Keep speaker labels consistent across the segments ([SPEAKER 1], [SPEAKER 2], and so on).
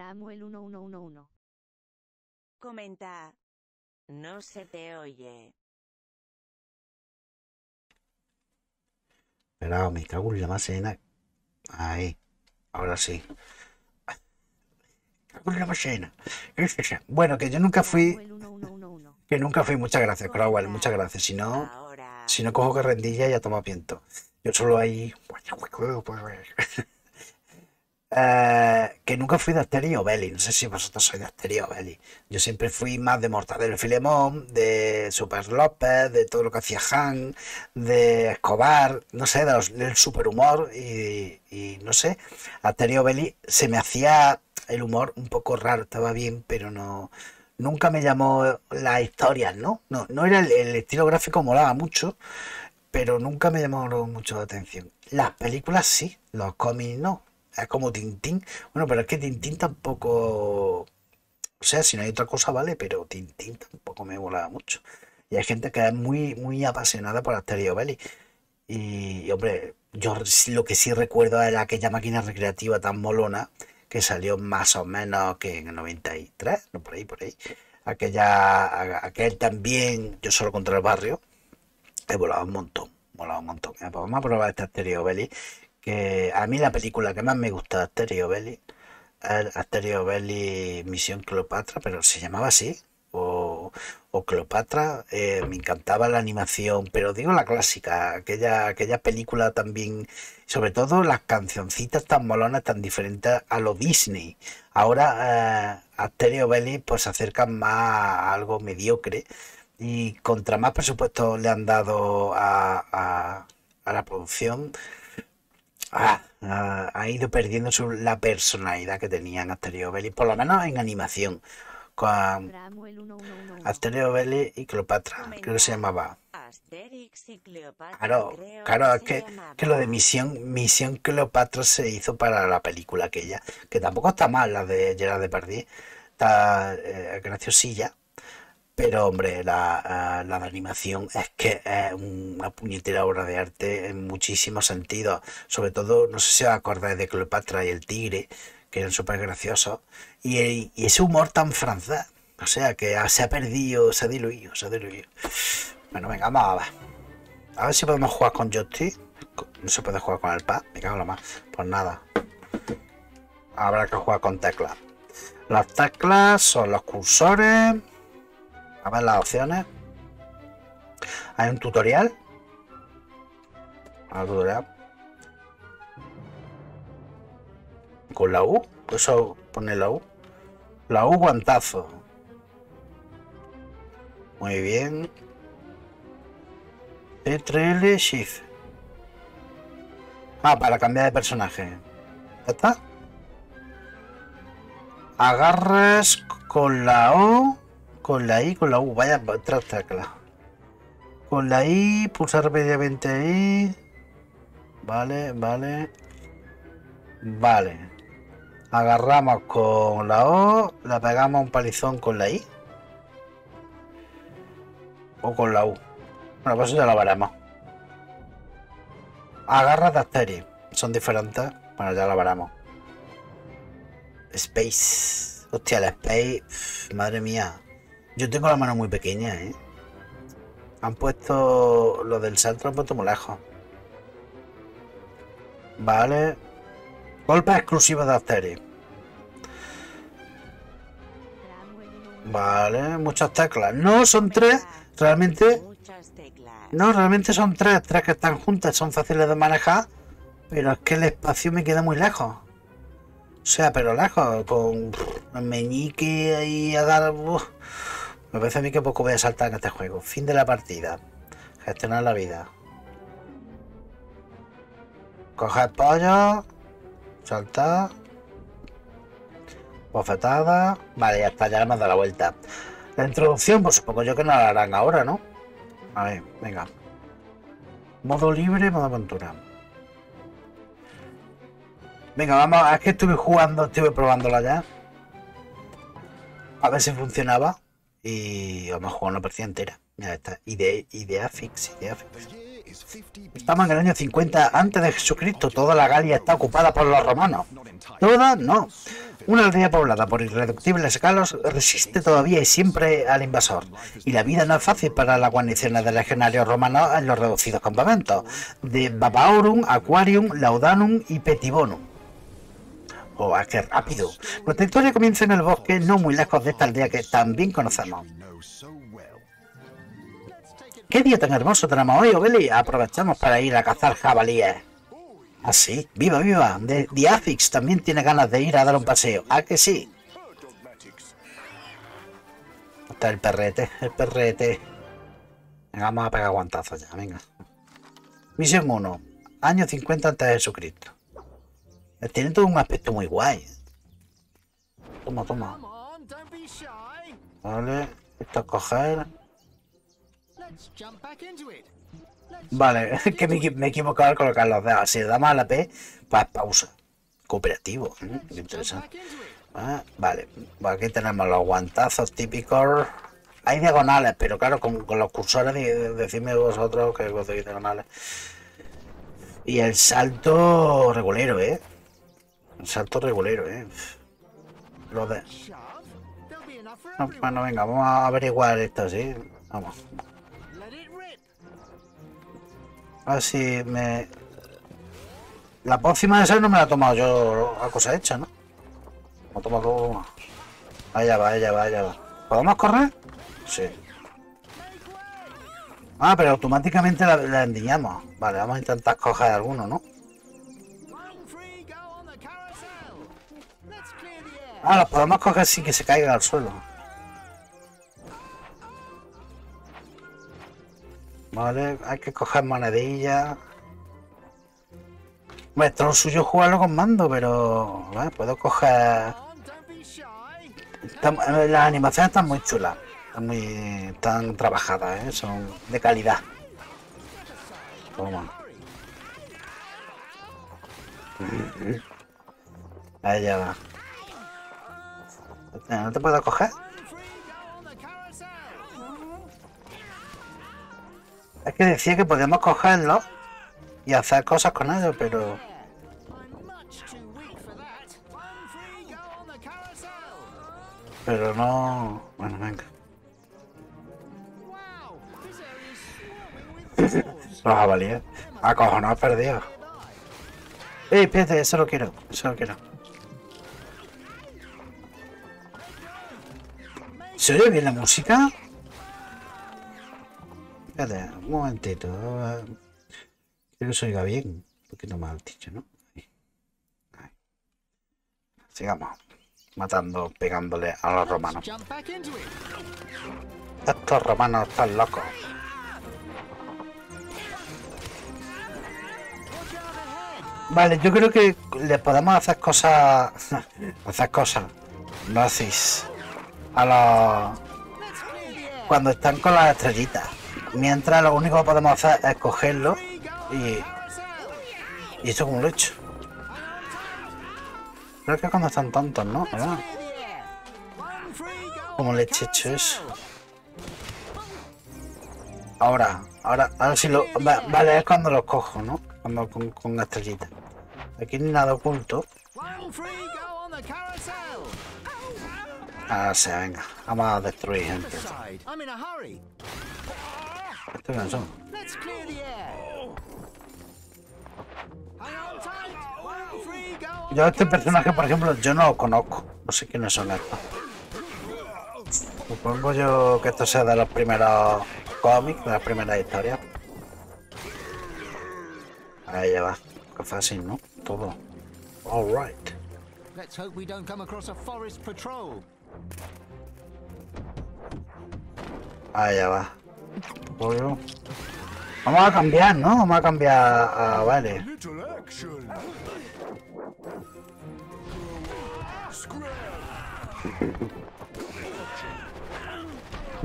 [SPEAKER 1] Tramuel 1111.
[SPEAKER 2] Comenta. No se te oye.
[SPEAKER 3] Pero me cago en la macena. Ahí. Ahora sí. Cago en la macena. Bueno, que yo nunca fui.
[SPEAKER 1] Tramuel 1111.
[SPEAKER 3] Que nunca fui. Muchas gracias, Crowell. Muchas gracias. Si no, si no cojo carrendilla, ya toma viento. Yo solo ahí. Eh, que nunca fui de Asterio Belli. No sé si vosotros sois de Asterio Belli. Yo siempre fui más de Mortadelo y Filemón, de Super López, de todo lo que hacía Han, de Escobar, no sé, del superhumor y, y no sé. Asterio Belli se me hacía el humor un poco raro, estaba bien, pero no. Nunca me llamó las historias, ¿no? No, era el, el estilo gráfico, molaba mucho, pero nunca me llamó mucho la atención. Las películas sí, los cómics no. Es como Tintín. Bueno, pero es que Tintín tampoco. O sea, si no hay otra cosa, vale, pero Tintín tampoco me volaba mucho. Y hay gente que es muy, muy apasionada por Asterio Belli. Y, hombre, yo lo que sí recuerdo era aquella máquina recreativa tan molona que salió más o menos que en el 93, no por ahí, por ahí. Aquella, aquel también, yo solo contra el barrio, he volado un montón, volado un montón. Pues vamos a probar este Asterio Belli, que a mí la película que más me gusta de Asterio Belli Asterio Belli Misión Cleopatra, pero se llamaba así, o, o Cleopatra, eh, me encantaba la animación, pero digo la clásica, aquella, aquella película también, sobre todo las cancioncitas tan molonas, tan diferentes a lo Disney. Ahora eh, Asterio Belli pues se acercan más a algo mediocre y contra más presupuesto le han dado a, a- a la producción, ah, ah, ha ido perdiendo su- la personalidad que tenían Asterio Belli, por lo menos en animación, con
[SPEAKER 1] Tramuel 1111.
[SPEAKER 3] Asterio Belli y Cleopatra, creo que se llamaba. Claro, claro, es que, lo de Misión, Misión Cleopatra se hizo para la película aquella, que tampoco está mal, la de Gerard Depardieu, está eh, graciosilla, pero hombre, la, ah, la de animación es que es una puñetera obra de arte en muchísimos sentidos, sobre todo, no sé si os acordáis de Cleopatra y el tigre, que eran súper graciosos, y, y ese humor tan francés, o sea, que ah, se ha perdido, se ha diluido, se ha diluido. Bueno, venga, vamos a ver. A ver si podemos jugar con joystick. No se puede jugar con el pad. Me cago en la más. Pues nada. Habrá que jugar con teclas. Las teclas son los cursores. Ver las opciones. Hay un tutorial. Al tutorial. Con la U. Eso pone la U. La U guantazo. Muy bien. Ctrl Shift. Ah, para cambiar de personaje. ¿Ya está? Agarras con la O, con la I, con la U. Vaya, tecla. Con la I, pulsar rápidamente ahí. Vale, vale. Vale. Agarramos con la O, la pegamos un palizón con la I. O con la U. Bueno, pues eso ya lo veremos. Agarras de Asteris. Son diferentes. Bueno, ya lo veremos. Space. Hostia, el Space. madre mía. Yo tengo la mano muy pequeña, ¿eh? Han puesto. Lo del salto han puesto muy lejos. Vale. Golpes exclusivos de
[SPEAKER 1] 1111.
[SPEAKER 3] Vale, muchas teclas. No, son tres. Realmente. No, realmente son tres, tres que están juntas, son fáciles de manejar, pero es que el espacio me queda muy lejos. O sea, pero lejos, con meñique ahí a dar... uf. Me parece a mí que poco voy a saltar en este juego. Fin de la partida. Gestionar la vida. Coger pollo. Saltar. Bofetada. Vale, ya está, ya le hemos dado la vuelta. La introducción, pues supongo yo que no la harán ahora, ¿no? A ver, venga. Modo libre, modo aventura. Venga, vamos. Es que estuve jugando, estuve probándola ya. A ver si funcionaba. Y vamos a jugar una partida entera. Mira, esta. Idea, idea fix, fix. Estamos en el año 50 antes de Jesucristo. Toda la Galia está ocupada por los romanos. Toda no. Una aldea poblada por irreductibles escalos resiste todavía y siempre al invasor. Y la vida no es fácil para las guarniciones de legionarios romanos en los reducidos campamentos de Babaorum, Aquarium, Laudanum y Petibonum. ¡Oh, ah, qué rápido! Nuestra historia comienza en el bosque, no muy lejos de esta aldea que también conocemos. ¿Qué día tan hermoso tenemos hoy, Oveli? Aprovechamos para ir a cazar jabalíes. Ah, sí. Viva, viva. De Diafix también tiene ganas de ir a dar un paseo. ¿Ah, que sí? Está el perrete, el perrete. Venga, vamos a pegar guantazos ya, venga. Misión 1. Año 50 antes de Jesucristo. Tiene todo un aspecto muy guay. Toma, toma. Vale, esto es coger. Vale, es que me, me he equivocado al colocar los dedos. Si le damos a la P, pues pausa. Cooperativo. ¿eh? Qué interesante. Ah, vale, pues aquí tenemos los guantazos típicos. Hay diagonales, pero claro, con, con los cursores, de, decidme vosotros que conseguís diagonales. Y el salto regulero, ¿eh? Salto regulero, ¿eh? Lo de... No, bueno, venga, vamos a averiguar esto, ¿sí? Vamos. A ver si me... La pócima esa no me la he tomado yo a cosa hecha, ¿no? Me he tomado... Allá va, allá va, allá va. ¿Podemos correr? Sí. Ah, pero automáticamente la, la endiñamos. Vale, vamos a intentar coger alguno, ¿no? Ah, los podemos coger sin que se caigan al suelo. Vale, hay que coger monedillas. Bueno, esto suyo es jugarlo con mando, pero... Bueno, puedo coger... Eh, las animaciones están muy chulas. Están muy... Están trabajadas, ¿eh? Son de calidad. Toma. Ya va. Eh, ¿No te puedo coger? Es que decía que podíamos cogerlo y hacer cosas con ellos, pero... Pero no... Bueno, venga. Los jabalíes. Acojonados perdidos. ¡Eh, espérate! Eso lo quiero. Eso lo quiero. ¿Se oye bien la música? Espérate, un momentito. eh, Quiero que se oiga bien. Un poquito más dicho, ¿no? Ahí. Ahí. Sigamos. Matando, pegándole a los romanos. Estos romanos están locos. Vale, yo creo que le podemos hacer cosas. hacer cosas. Nazis. A los. Cuando están con las estrellitas. Mientras lo único que podemos hacer es cogerlo y. ¿Y esto como lo? Creo que cuando están tontos, ¿no? ¿Verdad? Como le he hecho eso. Ahora, ahora, ahora sí lo. va- Vale, es cuando los cojo, ¿no? Cuando con, con estrellitas. Aquí hay nada oculto. Ahora sí, venga. Vamos a destruir gente.
[SPEAKER 4] I'm in a hurry.
[SPEAKER 3] ¿Esto qué son?
[SPEAKER 4] Let's clear the air. Hang on tight. One free, go on
[SPEAKER 3] Yo este personaje, por ejemplo, yo no lo conozco. No sé quiénes son estos. Supongo yo que esto sea de los primeros cómics, de las primeras historias. Ahí ya va. Qué fácil, ¿no? Todo. Alright.
[SPEAKER 4] Let's hope we don't come across a forest patrol.
[SPEAKER 3] Ahí ya va. Pollo. Vamos a cambiar, ¿no? Vamos a cambiar a... Vale.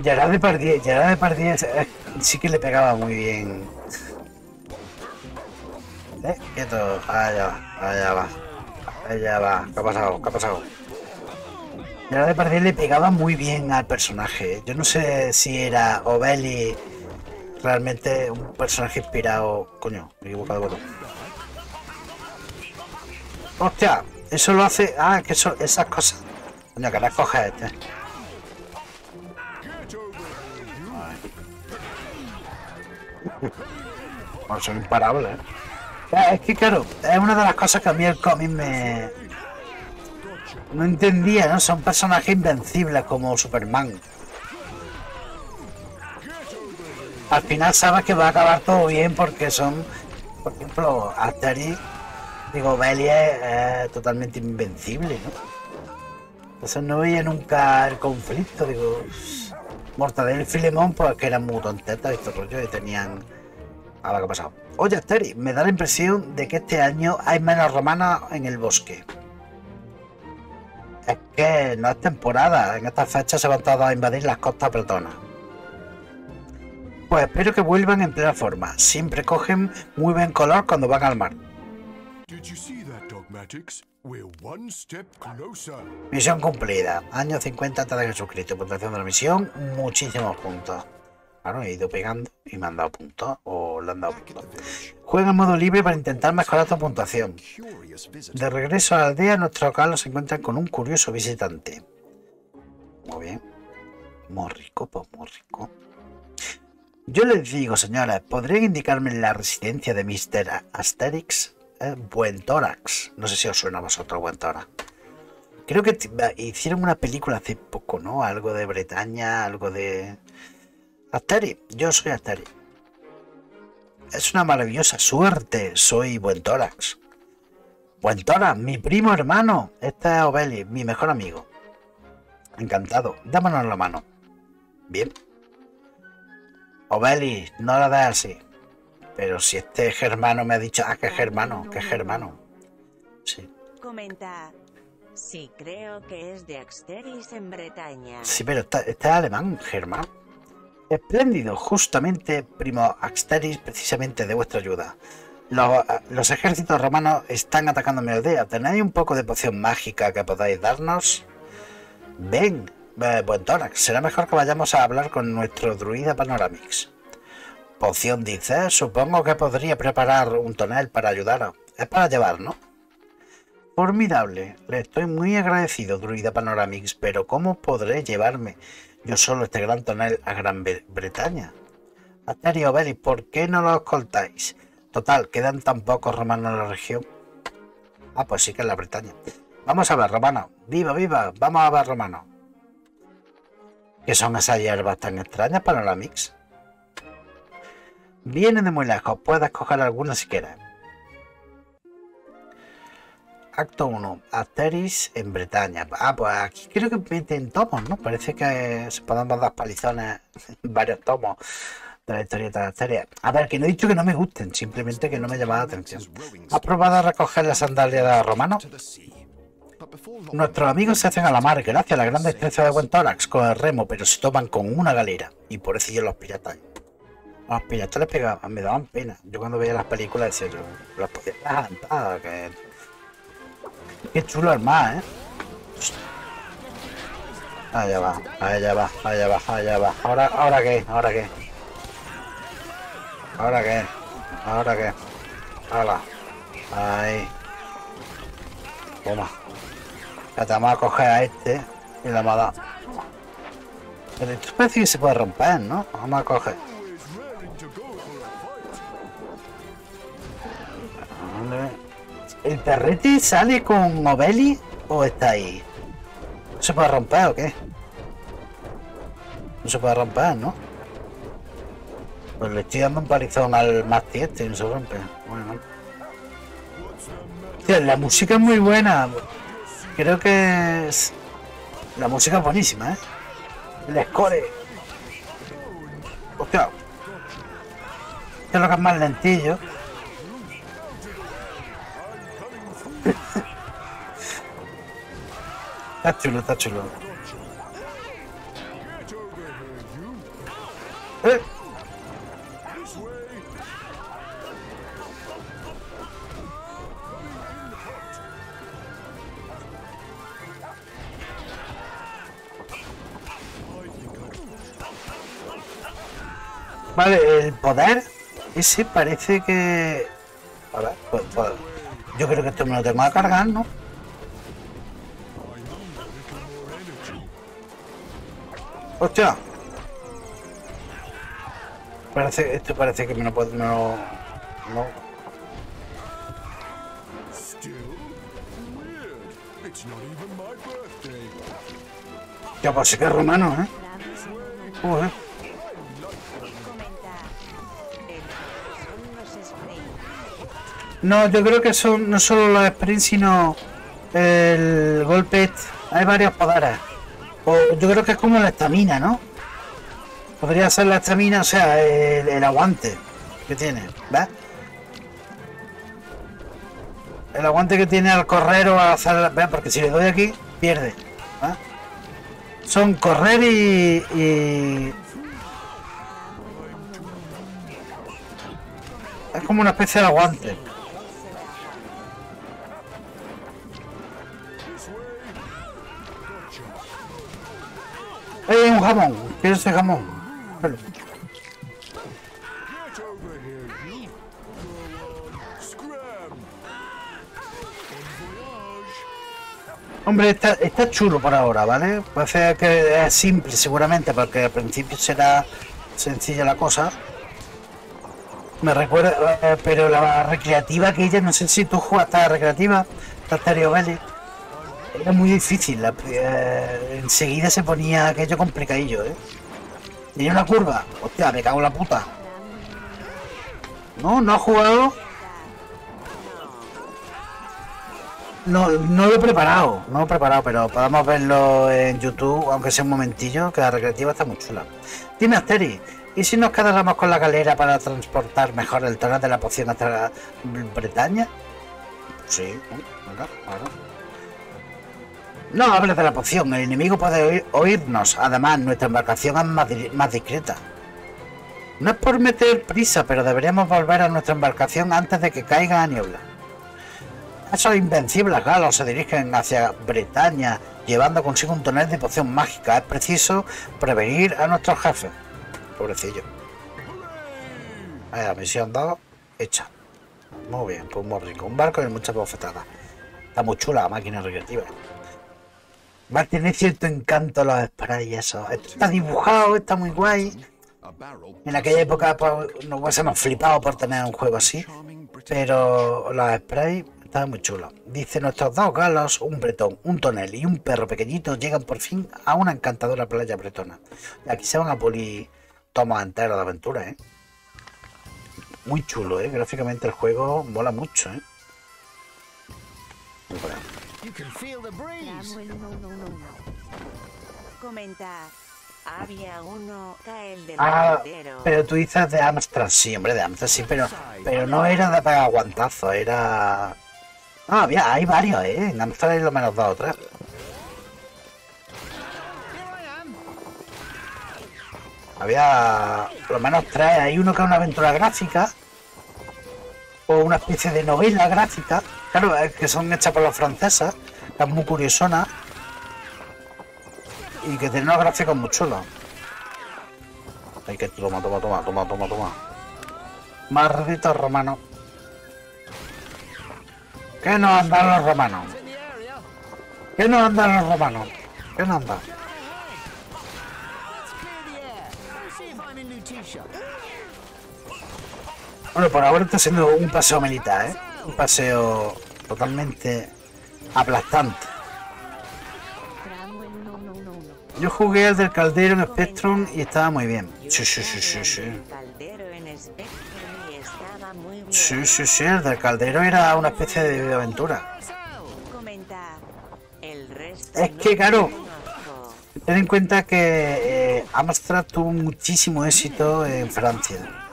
[SPEAKER 3] Gerard Depardieu, Gerard Depardieu eh, sí que le pegaba muy bien. ¿Eh? Quieto. Allá va, allá va. Allá va. ¿Qué ha pasado? ¿Qué ha pasado? Gerard Depardieu le pegaba muy bien al personaje. Yo no sé si era Obeli realmente un personaje inspirado. Coño, me he equivocado de botón. ¡Hostia! Eso lo hace. Ah, que eso, esas cosas. Coño, que las coges este. Bueno, son imparables, ¿eh? Es que claro, es una de las cosas que a mí el cómic me. No entendía, ¿no? Son personajes invencibles como Superman. Al final sabes que va a acabar todo bien porque son, por ejemplo, Asterix, digo, Belly es, es totalmente invencible, ¿no? Entonces no veía nunca el conflicto, digo, Mortadelo y Filemón, pues que eran muy tontetas y todo rollo y tenían Ahora qué ha pasado. Oye, Asteri, me da la impresión de que este año hay menos romanos en el bosque. Es que no es temporada. En estas fechas se van todos a invadir las costas bretonas. Pues espero que vuelvan en plena forma. Siempre cogen muy buen color cuando van al mar. Misión cumplida. Año 50 antes de Jesucristo. Puntuación de la misión, muchísimos puntos. Claro, he ido pegando y me han dado puntos o le han dado puntos. Juega en modo libre para intentar mejorar tu puntuación. De regreso a la aldea, nuestros locales se encuentran con un curioso visitante. Muy bien. Muy rico, pues muy rico. Yo les digo, señores, ¿podrían indicarme la residencia de Mr. Asterix? Eh, Buen Tórax. No sé si os suena a vosotros Buen Tórax. Creo que hicieron una película hace poco, ¿no? Algo de Bretaña, algo de... Asterix, yo soy Asterix. Es una maravillosa suerte, soy Buen Tórax. Buen Tórax, mi primo hermano. Este es Obeli, mi mejor amigo. Encantado. Dámonos la mano. Bien. Obeli, no la das así. Pero si este germano me ha dicho, ah, que es germano, que es germano. Sí.
[SPEAKER 2] Comenta. Sí, creo que es de Axteris en Bretaña.
[SPEAKER 3] Sí, pero está, está alemán, germán. Espléndido, justamente, primo Axteris, precisamente de vuestra ayuda. Los, los ejércitos romanos están atacando mi aldea. ¿Tenéis un poco de poción mágica que podáis darnos? Ven, eh, buen. Será mejor que vayamos a hablar con nuestro druida Panoramix. Poción, dice. Supongo que podría preparar un tonel para ayudaros. Es para llevar, ¿no? Formidable. Le estoy muy agradecido, druida Panoramix, pero ¿cómo podré llevarme yo solo este gran tonel a Gran Bre- Bretaña? Asterio Belli, ¿por qué no lo escoltáis? Total, quedan tan pocos romanos en la región. Ah, pues sí que en la Bretaña. Vamos a ver, romano. Viva, viva. Vamos a ver, romano. ¿Qué son esas hierbas tan extrañas, Panoramix? Vienen de muy lejos. Puedes coger alguna si quieres. Acto 1. Asteris en Bretaña. Ah, pues aquí creo que meten tomos, ¿no? Parece que se podemos dar palizones en varios tomos de la historieta de Asteria. A ver, que no he dicho que no me gusten, simplemente que no me llama la atención. ¿Has probado a recoger la sandalia de Romano? Nuestros amigos se hacen a la mar gracias a la gran destreza de buen tórax con el remo, pero se toman con una galera. Y por eso yo los piratas. Los piratas les pegaban, me daban pena. Yo cuando veía las películas decía, yo los levantar, que... Qué chulo el mar, ¿eh? Allá va, allá va, allá va, allá va. Ahora, ahora qué, ahora qué. Ahora qué, ahora qué. Hala. Ahí. Toma. Ya te vamos a coger a este y le vamos a dar. Pero esto parece que se puede romper, ¿no? Vamos a coger.
[SPEAKER 5] always
[SPEAKER 3] ¿El perrete sale con Obeli o está ahí? ¿No se puede romper o qué? No se puede romper, ¿no? Pues le estoy dando un palizón al Masti este y no se rompe. Bueno. Tío, la música es muy buena. Creo que es... La música es buenísima, ¿eh? El score. Hostia. Este es lo que es más lentillo. Está chulo, está chulo. Eh, Vale, el poder, ese parece que... A ver, pues, pues, yo creo que esto me lo tengo que cargar, ¿no? ¡Hostia! Parece, esto parece que me lo puedo... me lo- no. Ya, pues sí que es romano, ¿eh? Joder. No, yo creo que son no solo los sprints, sino el golpe. Hay varios poderes. Yo creo que es como la estamina, ¿no? Podría ser la estamina, o sea, el, el aguante que tiene, ¿ves? El aguante que tiene al correr o al hacer. ¿Ves? Porque si le doy aquí, pierde. ¿ves? Son correr y, y. Es como una especie de aguante. ¡Eh, un jamón! ¿Quieres ese jamón? Hombre, está, está chulo por ahora, ¿vale? Ser que es simple seguramente, porque al principio será sencilla la cosa. Me recuerda, eh, pero la recreativa que ella, no sé si tú jugaste a la recreativa, la Stereo Belly, era muy difícil. eh, enseguida se ponía aquello complicadillo, ¿eh? Tenía una curva, hostia, me cago en la puta. No, no ha jugado. No, no lo he preparado, no lo he preparado, pero podemos verlo en YouTube, aunque sea un momentillo, que la recreativa está muy chula. Dime, Asteri, ¿y si nos quedáramos con la galera para transportar mejor el tono de la poción hasta la Bretaña? Sí, venga. No hables de la poción, el enemigo puede oír- oírnos. Además, nuestra embarcación es más, di- más discreta. No es por meter prisa, pero deberíamos volver a nuestra embarcación antes de que caiga la niebla. Esos invencibles galos se dirigen hacia Bretaña, llevando consigo un tonel de poción mágica. Es preciso prevenir a nuestros jefes. Pobrecillo. Ahí, misión 2 hecha. Muy bien, pues muy rico. Un barco y muchas bofetadas. Está muy chula la máquina recreativa. Va a tener cierto encanto los sprays eso. Está dibujado, está muy guay. En aquella época pues, nos hubiésemos flipado por tener un juego así. Pero los sprays estaban muy chulos. Dice, nuestros dos galos, un bretón, un tonel y un perro pequeñito llegan por fin a una encantadora playa bretona. Aquí se van a pulir tomos enteros de aventura, ¿eh? Muy chulo, ¿eh? Gráficamente el juego mola mucho, ¿eh? Bueno.
[SPEAKER 4] You can feel the breeze.
[SPEAKER 1] Samuel, no, no, no, no.
[SPEAKER 2] Comenta. Había uno, Cael del
[SPEAKER 3] Ah, pero tú dices de Amstrad, sí, hombre, de Amstrad sí, pero, pero no era de pegar guantazo, era... Ah, había, hay varios, ¿eh? En Amstrad hay lo menos dos o tres. Había por lo menos tres. Hay uno que es una aventura gráfica. O una especie de novela gráfica. Claro, es que son hechas por los franceses. Que es muy curiosona. Y que tienen unos gráficos muy chulos. Hay que toma, toma, toma, toma, toma, toma. Malditos romanos. ¿Qué nos andan los romanos? ¿Qué nos andan los romanos? ¿Qué nos andan? Bueno, por ahora está siendo un paseo militar, ¿eh? Un paseo totalmente aplastante. Yo jugué el del caldero en Spectrum y estaba muy bien. Sí, sí, sí, sí, sí. Sí, sí, sí, el del caldero era una especie de aventura. Es que, claro. Ten en cuenta que eh, Amstrad tuvo muchísimo éxito en Francia.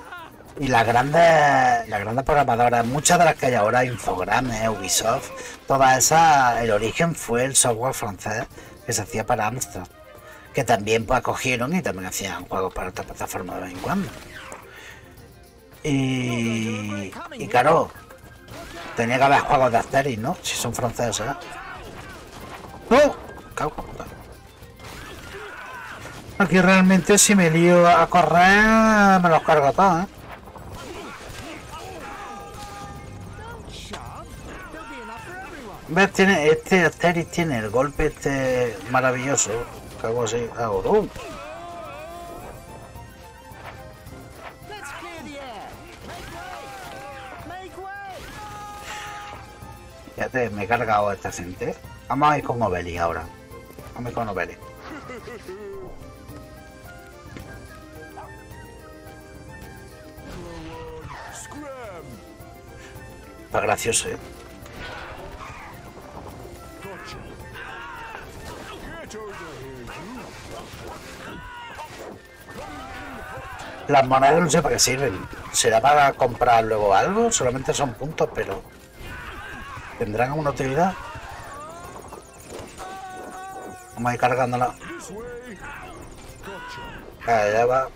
[SPEAKER 3] Y las grandes, las grandes programadoras, muchas de las que hay ahora, Infogrames, Ubisoft, todas esas, el origen fue el software francés que se hacía para Amstrad. Que también pues acogieron y también hacían juegos para otras plataformas de vez en cuando. Y, y claro, tenía que haber juegos de Asterix, ¿no? Si son franceses. ¿eh? ¡No! Puta. Aquí realmente si me lío a correr me los cargo todos, ¿eh? ¿Ves? Tiene, este Asteris tiene el golpe este maravilloso. Que hago así, hago.
[SPEAKER 4] Make way.
[SPEAKER 3] Fíjate, me he cargado a esta gente. Vamos a ir con Obeli ahora. Vamos a ir con Obeli.
[SPEAKER 5] Scram!
[SPEAKER 3] Está gracioso, ¿eh? Las monedas no sé para qué sirven. ¿Será para comprar luego algo? Solamente son puntos, pero... ¿Tendrán alguna utilidad? Vamos a ir cargándola.
[SPEAKER 5] Gotcha.
[SPEAKER 3] Ah, va.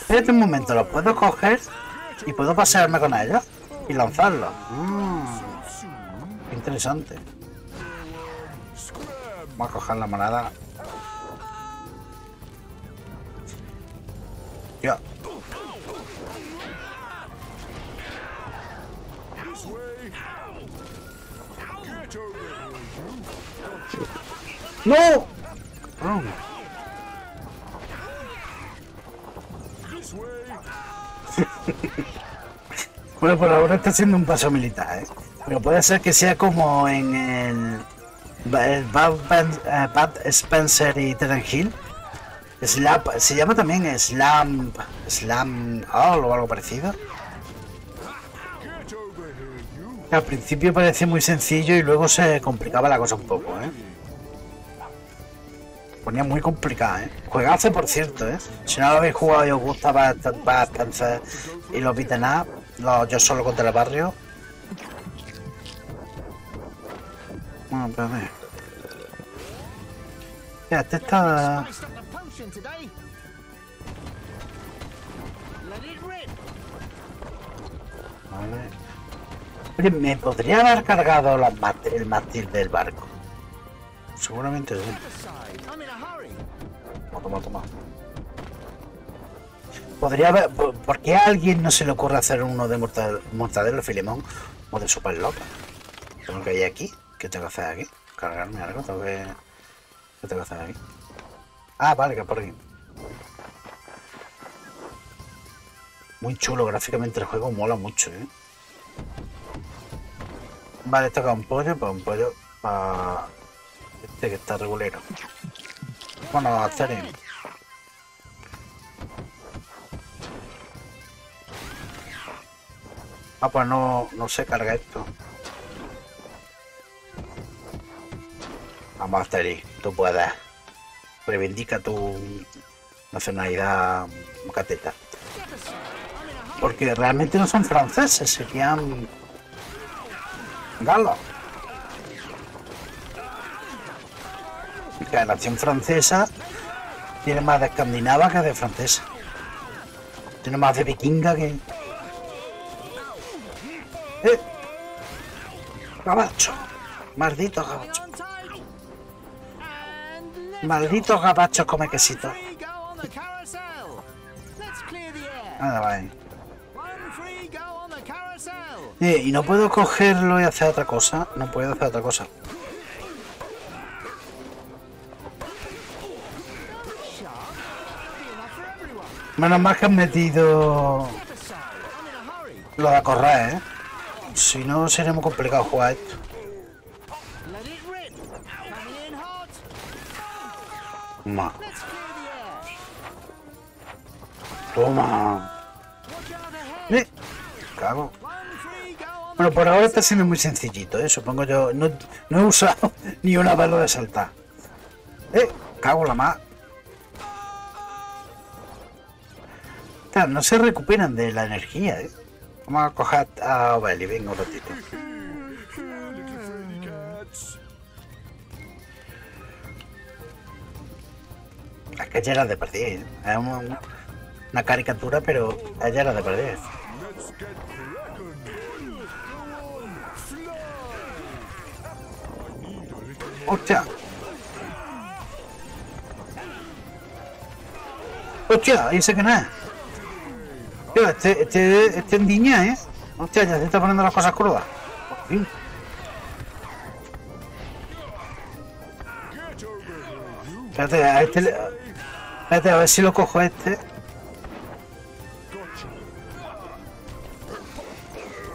[SPEAKER 3] Espérate un momento, ¿lo puedo coger? Y puedo pasearme con ella y lanzarlo. Mm, interesante. Vamos a coger la moneda. ¡No!
[SPEAKER 5] Way.
[SPEAKER 3] Bueno, por ahora está haciendo un paso militar, ¿eh? Pero puede ser que sea como en el, eh, Bud Spencer y Terence Hill. Slap, se llama también Slam, Slam, All o algo parecido. Al principio parecía muy sencillo y luego se complicaba la cosa un poco, ¿eh? Ponía muy complicada, ¿eh? Juegazo, por cierto, ¿eh? Si no lo habéis jugado y os gusta Spencer y los beaten up, yo solo contra el barrio. Bueno, espérate. Ya, este está...
[SPEAKER 4] Potion today. Let it rip.
[SPEAKER 3] Vale. ¿me podría haber cargado la el mástil del barco? Seguramente sí. Toma, toma, toma. Podría haber. por- ¿Por qué a alguien no se le ocurre hacer uno de morta- mortadelo de filemón o de sopa loca? Tengo que ir aquí. ¿Qué tengo que hacer aquí? ¿Cargarme algo? Tengo que. ¿Qué tengo que hacer aquí? Ah, vale, que por aquí. Muy chulo, gráficamente el juego mola mucho, ¿eh? Vale, es un pollo, pues un pollo para este que está regulero. Bueno, hacer Ah, pues no, no se carga esto. Vamos, Asteri, tú puedes. Reivindica tu nacionalidad cateta. Porque realmente no son franceses, serían galos. La nación francesa tiene más de escandinava que de francesa. Tiene más de vikinga que... ¡Eh! ¡Gabacho! Maldito gabacho. Malditos gabachos come quesito. Nada, vale.
[SPEAKER 4] Carousel.
[SPEAKER 3] Eh, y no puedo cogerlo y hacer otra cosa. No puedo hacer otra cosa. Menos mal que han metido lo de correr, ¿eh? Si no, sería muy complicado jugar esto. Toma.
[SPEAKER 4] Ahead.
[SPEAKER 3] Eh, Cago. Bueno, por ahora está siendo muy sencillito, ¿eh? Supongo yo. No, no he usado ni una lo de saltar. ¡Eh! Cago la más. Claro, no se recuperan de la energía, ¿eh? Vamos a coger a Obeli, venga un ratito. Aquests eren de partit. ¿eh? Era una, una caricatura, però ells eren de
[SPEAKER 5] partit.
[SPEAKER 3] ¡Hostia! ¡Hostia! ese que nada. Tío, este, este, este ¿eh? Hostia, ya se está poniendo las cosas crudas. Por. Espérate, a este le... Espérate, a ver si lo cojo este.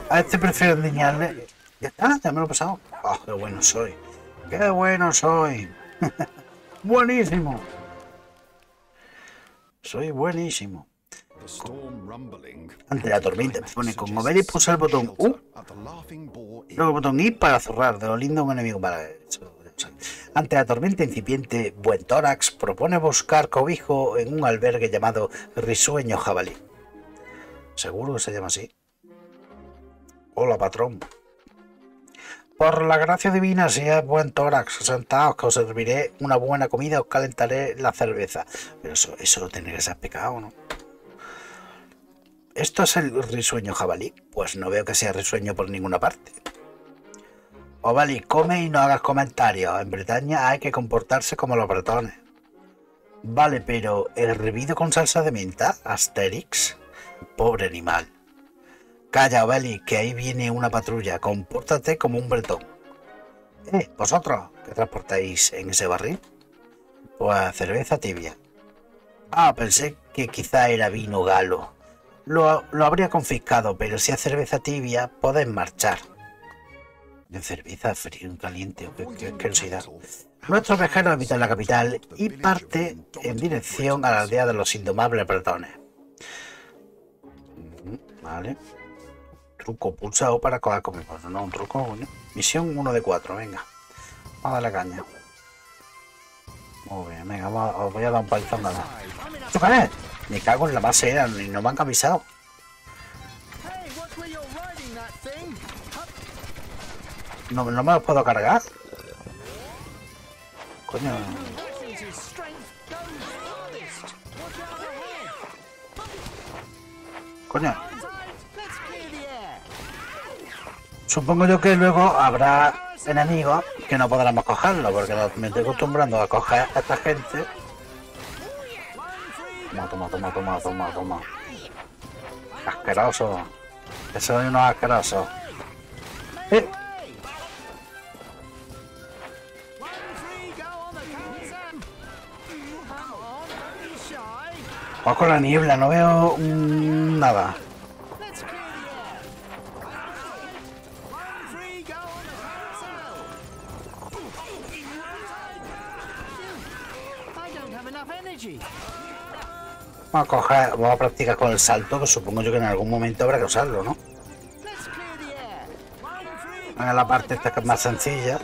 [SPEAKER 3] A este prefiero endiñarle. Ya está, ya me lo he pasado. Oh, qué bueno soy. Qué bueno soy. Buenísimo. Soy buenísimo. Ante la tormenta me pone con mover y pulsar el botón U, luego el botón I para zurrar, de lo lindo un enemigo para eso. Ante la tormenta incipiente, Buen Tórax propone buscar cobijo en un albergue llamado Risueño Jabalí. Seguro que se llama así. Hola, patrón. Por la gracia divina, si es buen tórax, sentaos que os serviré una buena comida, os calentaré la cerveza. Pero eso, eso no tiene que ser pecado, ¿no? ¿Esto es el risueño jabalí? Pues no veo que sea risueño por ninguna parte. Ovali, come y no hagas comentarios. En Bretaña hay que comportarse como los bretones. Vale, pero ¿el hervido con salsa de menta? Asterix. Pobre animal. Calla, Ovali, que ahí viene una patrulla. Compórtate como un bretón. Eh, vosotros, ¿qué transportáis en ese barril? Pues cerveza tibia. Ah, pensé que quizá era vino galo. Lo, lo habría confiscado, pero si es cerveza tibia, podéis marchar. De cerveza frío y caliente, qué, asquerosidad. Nuestro viajero habita la capital y parte en dirección a la aldea de los indomables bretones. Vale. Truco pulsado para coger con Bueno, no, un truco, coño. Misión 1 de 4, venga. Vamos a darle caña. Muy bien, venga, os voy a dar un palizón nada. ¿Esto qué es? Me cago en la base, ni no me han avisado. No, no me los puedo cargar. Coño. Coño. Supongo yo que luego habrá enemigos que no podremos cogerlo, porque me estoy acostumbrando a coger a esta gente. Toma, toma, toma, toma, toma, toma. Asqueroso. Que soy unos asquerosos. Eh, con la niebla, no veo nada. Vamos a coger, vamos a practicar con el salto, que supongo yo que en algún momento habrá que usarlo, ¿no? En la parte esta que es más sencilla.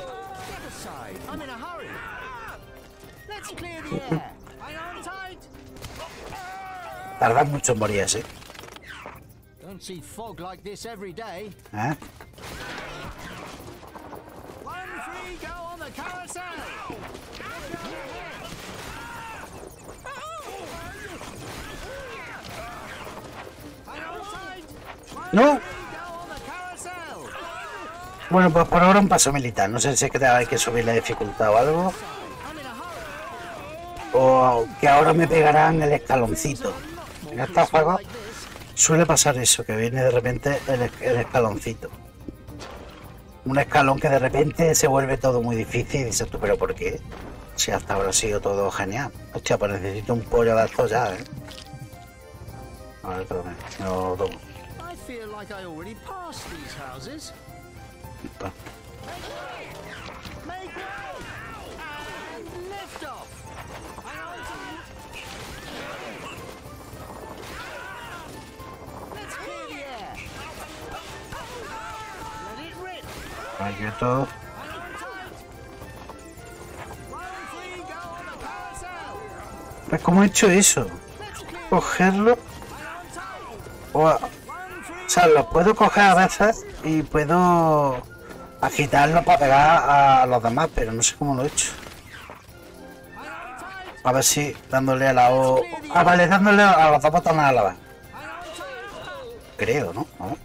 [SPEAKER 4] The carousel. Hang on tight. One
[SPEAKER 3] No. Bueno, pues por ahora un paso militar. No sé si es que hay que subir la dificultad o algo. O que ahora me pegarán el escaloncito. En estos juegos suele pasar eso, que viene de repente el, es- el escaloncito. Un escalón que de repente se vuelve todo muy difícil y dices tú, pero ¿por qué? Si hasta ahora ha sido todo genial. Hostia, pues necesito un pollo de estos ya, ¿eh? A ver, espérame, me lo tomo. ¿Cómo he hecho eso? Cogerlo. O, sea, lo puedo coger a veces y puedo agitarlo para pegar a los demás, pero no sé cómo lo he hecho. A ver si dándole a la O. Ah, vale, dándole a los dos botones a la vez. Creo, ¿no? A ver,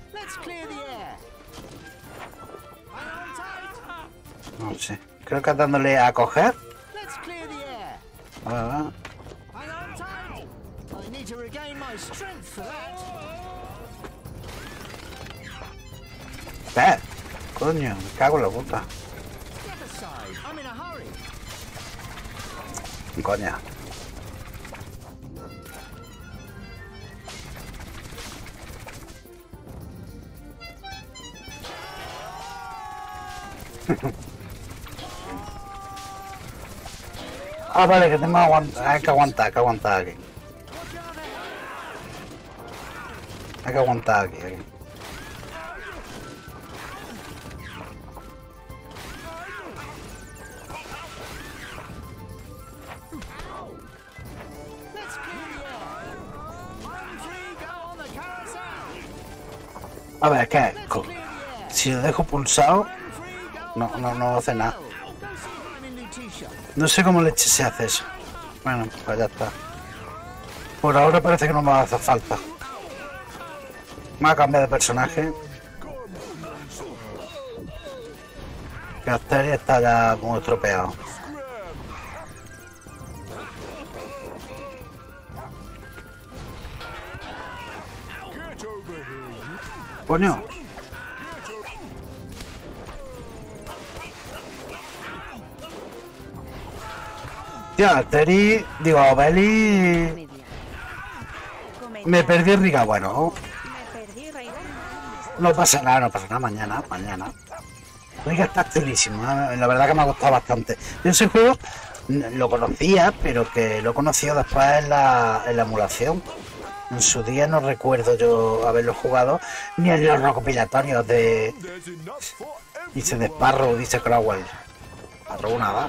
[SPEAKER 3] no sé. Creo que dándole a coger.
[SPEAKER 4] Let's clear the air.
[SPEAKER 3] A ver, coño, me cago en la puta. Coña. ah, vale, que tengo que aguantar, hay que aguantar, que aguantar aquí. Hay que aguantar aquí, aquí. A ver,
[SPEAKER 4] air.
[SPEAKER 3] si lo dejo pulsado, no, no, no hace nada. No sé cómo leche se hace eso. Bueno, pues ya está. Por ahora parece que no me hace falta. Me ha cambiado de personaje. Que Asteria está ya muy estropeado. Coño. Tío, Asteri, digo, Beli... Me perdí Riga, bueno, no pasa nada, no pasa nada, mañana, mañana. Riga está chulísimo, ¿eh? la verdad que me ha gustado bastante. Yo ese juego lo conocía, pero que lo he conocido después en la, en la emulación. En su día no recuerdo yo haberlo jugado, ni en los recopilatorios de, Dice de Sparrow, dice Crowell. Sparrow nada.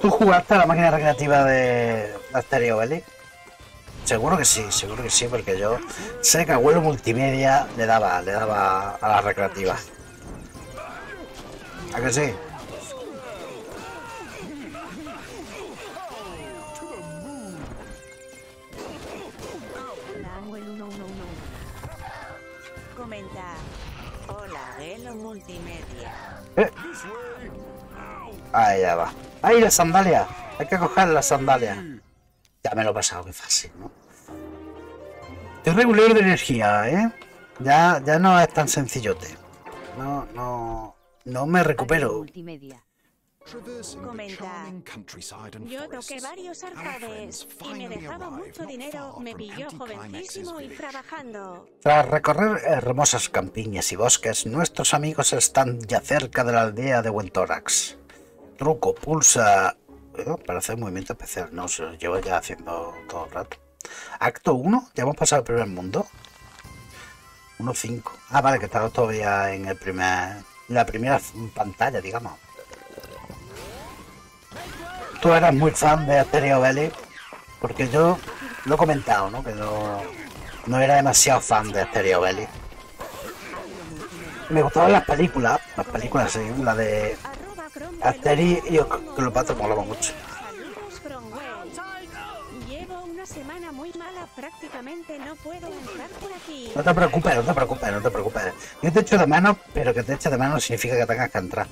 [SPEAKER 3] ¿Tú jugaste a la máquina recreativa de Asterio Belli? Seguro que sí, seguro que sí, porque yo sé que abuelo multimedia le daba, le daba a la recreativa. ¿A que sí?
[SPEAKER 2] Multimedia.
[SPEAKER 3] Eh. Ahí ya va. ¡Ahí la sandalia! Hay que coger la sandalia. Ya me lo he pasado, qué fácil, ¿no? Estoy regular de energía, ¿eh? Ya, ya no es tan sencillote. No, no, no me recupero.
[SPEAKER 1] Multimedia.
[SPEAKER 6] And
[SPEAKER 2] Yo toqué varios arcades y me dejaba mucho dinero. Me pilló jovencísimo y trabajando.
[SPEAKER 3] Tras recorrer hermosas campiñas y bosques, nuestros amigos están ya cerca de la aldea de Wentórax. Truco, pulsa... eh, para hacer movimiento especial, no, se lo llevo ya haciendo todo el rato. Acto 1, ya hemos pasado al primer mundo. 1.5. Ah, vale, que estamos todavía en el primer... La primera pantalla, digamos. Tú eras muy fan de Asterio Belli, porque yo lo he comentado, ¿no? Que no, no era demasiado fan de Asterio Belli. Me gustaban las películas, las películas, sí, la de. Asteri y Cleopatra molaba mucho.
[SPEAKER 2] Prácticamente no puedo entrar.
[SPEAKER 3] No te preocupes, no te preocupes, no te preocupes. Yo te echo de menos, pero que te eche de menos no significa que tengas que entrar.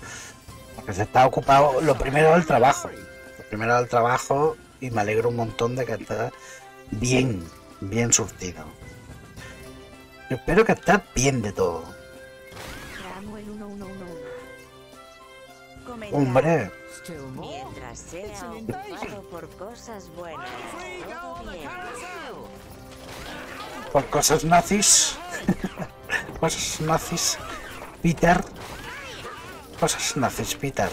[SPEAKER 3] Porque se está ocupado, lo primero es el trabajo. Primero el trabajo y me alegro un montón de que estés bien, bien surtido. Yo espero que estés bien de todo.
[SPEAKER 1] Samuel 1111.
[SPEAKER 2] Comentar.
[SPEAKER 3] Hombre.
[SPEAKER 2] Mientras sea ocupado por cosas buenas. Todo bien.
[SPEAKER 3] por cosas nazis. cosas nazis. Peter. Cosas nazis, Peter.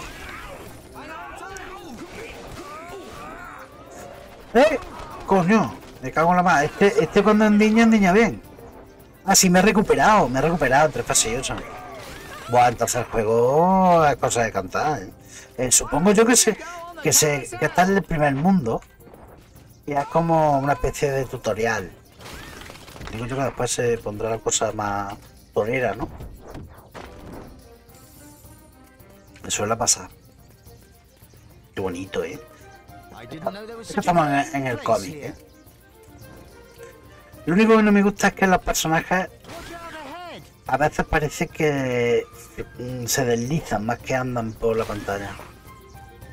[SPEAKER 3] ¡Eh! ¡Coño! Me cago en la mano. Este, este cuando endiña, endiña bien. Ah, sí, me he recuperado. Me he recuperado entre fase y. Buah, entonces el juego es cosa de cantar. Eh, supongo yo que se, que se que está en el primer mundo. Y es como una especie de tutorial. Digo yo que después se pondrá la cosa más torera, ¿no? Me suele pasar. Qué bonito, ¿eh? Estamos en, el cómic. ¿eh? Lo único que no me gusta es que los personajes a veces parece que mm, se deslizan más que andan por la pantalla.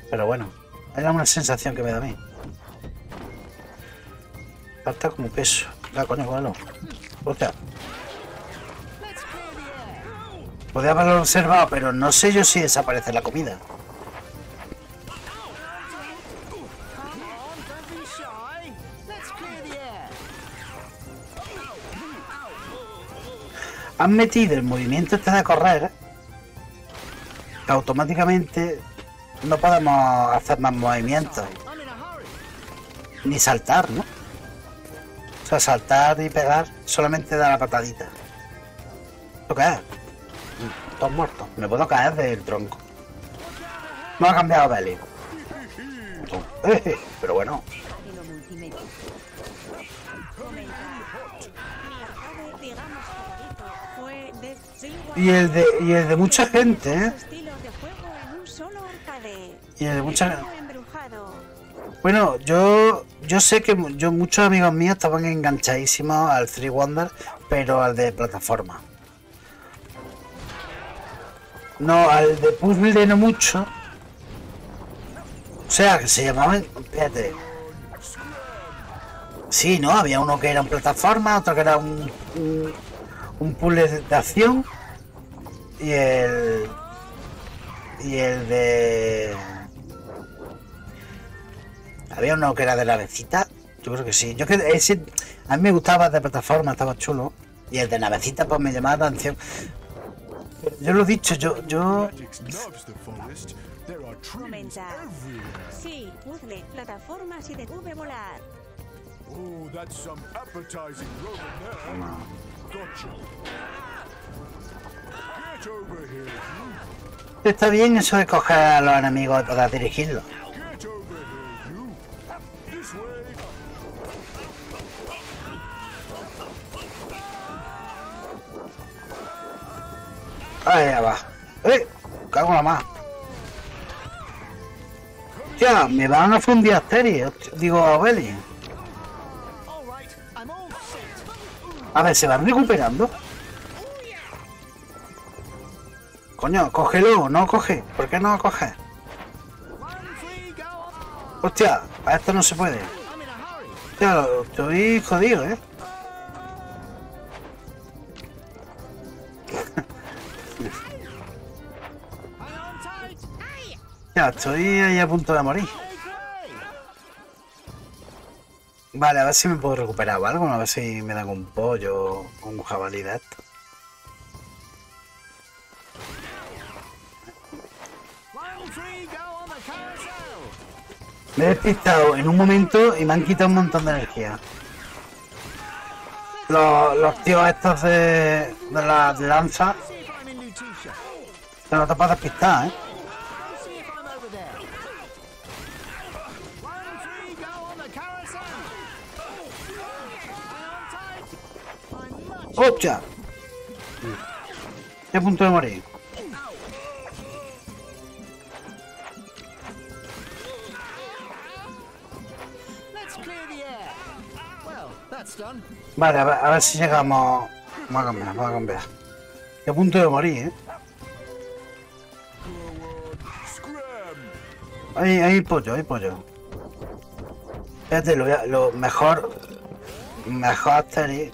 [SPEAKER 3] Pero bueno, es una sensación que me da a mí. Falta como peso. La coño, bueno. Hostia. Podría haberlo observado, pero no sé yo si desaparece la comida. Han metido el movimiento este de correr que automáticamente no podemos hacer más movimientos ni saltar, ¿no? O sea, saltar y pegar solamente da la patadita. ¿Esto qué es? Todos muertos. Me puedo caer del tronco. No ha cambiado Belly. Pero bueno, y el de, y el de mucha gente, ¿eh?
[SPEAKER 2] un.
[SPEAKER 3] Y el de mucha. Bueno, yo yo sé que yo muchos amigos míos estaban enganchadísimos al Three Wonder, pero al de plataforma. No, al de puzzle no mucho. O sea, que se llamaban... Espérate. Sí, ¿no? Había uno que era en plataforma, otro que era un, un, un puzzle de acción. Y el... Y el de... Había uno que era de navecita. Yo creo que sí. Yo que ese a mí me gustaba de plataforma, estaba chulo. Y el de navecita pues me llamaba la atención. Yo lo he dicho, yo, yo.
[SPEAKER 2] Sí, puzzle, plataformas y de cube volar.
[SPEAKER 5] Oh, that's some appetizing there. Gotcha.
[SPEAKER 3] Está bien eso de coger a los enemigos para dirigirlos. Ahí va. ¡Eh! Cago la más. Ya, me van a fundir a hostia, digo a Belly. A ver, ¿se van recuperando? Coño, cógelo, no coge. ¿Por qué no coge? Hostia, a esto no se puede. Hostia, estoy jodido, ¿eh? Ya, estoy ahí a punto de morir. Vale, a ver si me puedo recuperar o algo, a ver si me dan un pollo o un jabalí de esto. Me he despistado en un momento y me han quitado un montón de energía. Los, los tíos estos de, de la de lanza no te puedes despistar, ¿eh?
[SPEAKER 4] See if I'm over there.
[SPEAKER 3] Vale, a ver, si llegamos... Vamos a cambiar, vamos a cambiar. Estoy a punto de morir, ¿eh? Hay, hay pollo, hay pollo. Fíjate, lo, lo mejor... Mejor
[SPEAKER 4] up.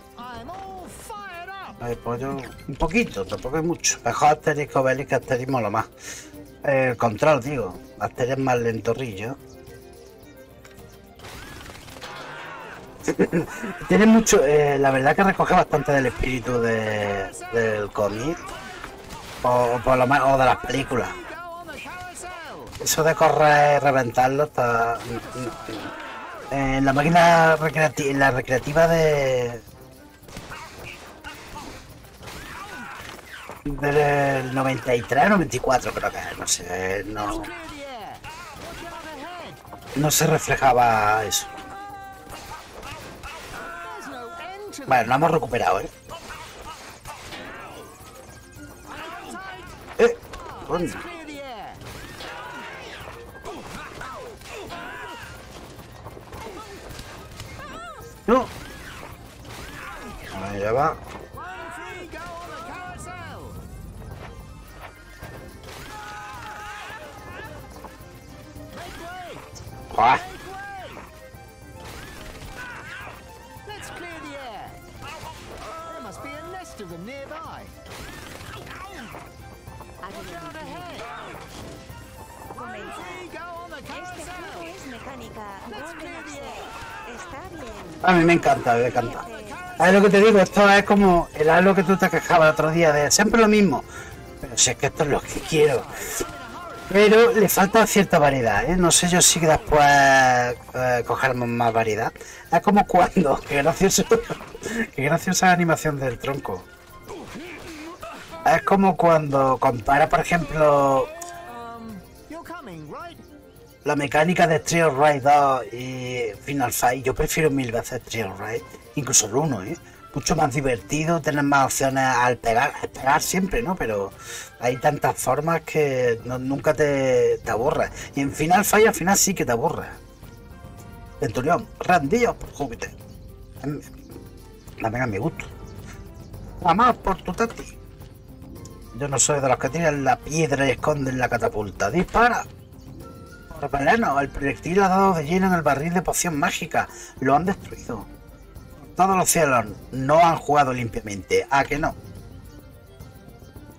[SPEAKER 3] Hay pollo... Un poquito, tampoco hay mucho. Mejor Asterix que Asterix mola más. El control, digo. Asterix es más lentorrillo. Tiene mucho... eh, la verdad que recoge bastante del espíritu de, del cómic. O, por lo menos o de las películas. Eso de correr y reventarlo está. En la máquina recreativa, la recreativa de. Del 93, 94 creo que no sé, no, no se reflejaba eso. Vale, nos hemos recuperado, ¿eh? ¡Eh!
[SPEAKER 4] ¿Dónde?
[SPEAKER 3] ¡No! Vale, ya va.
[SPEAKER 2] ¡Joder! Mecánica. Golden Axe. Está bien.
[SPEAKER 3] A mí me encanta, me encanta. Es lo que te digo, esto es como el algo que tú te quejabas el otro día de siempre lo mismo. Pero si es que esto es lo que quiero. Pero le falta cierta variedad, ¿eh? No sé yo si después eh, cogeremos más variedad. Es como cuando, qué gracioso, qué graciosa animación del tronco. Es como cuando compara, por ejemplo, la mecánica de Trio Ride 2 y Final Fight, yo prefiero mil veces Trio Ride, incluso el 1, ¿eh? Mucho más divertido, tener más opciones al pegar, al pegar siempre, ¿no? Pero hay tantas formas que nunca te, te aburres. Y en Final Fight al final sí que te aburres. Centurión, randillos por Júpiter. La mega me gusto. Vamos por tu tati. Yo no soy de los que tiran la piedra y esconden la catapulta. ¡Dispara! Repeleno, el proyectil ha dado de lleno en el barril de poción mágica. Lo han destruido. Todos los cielos no han jugado limpiamente. ¿A que no?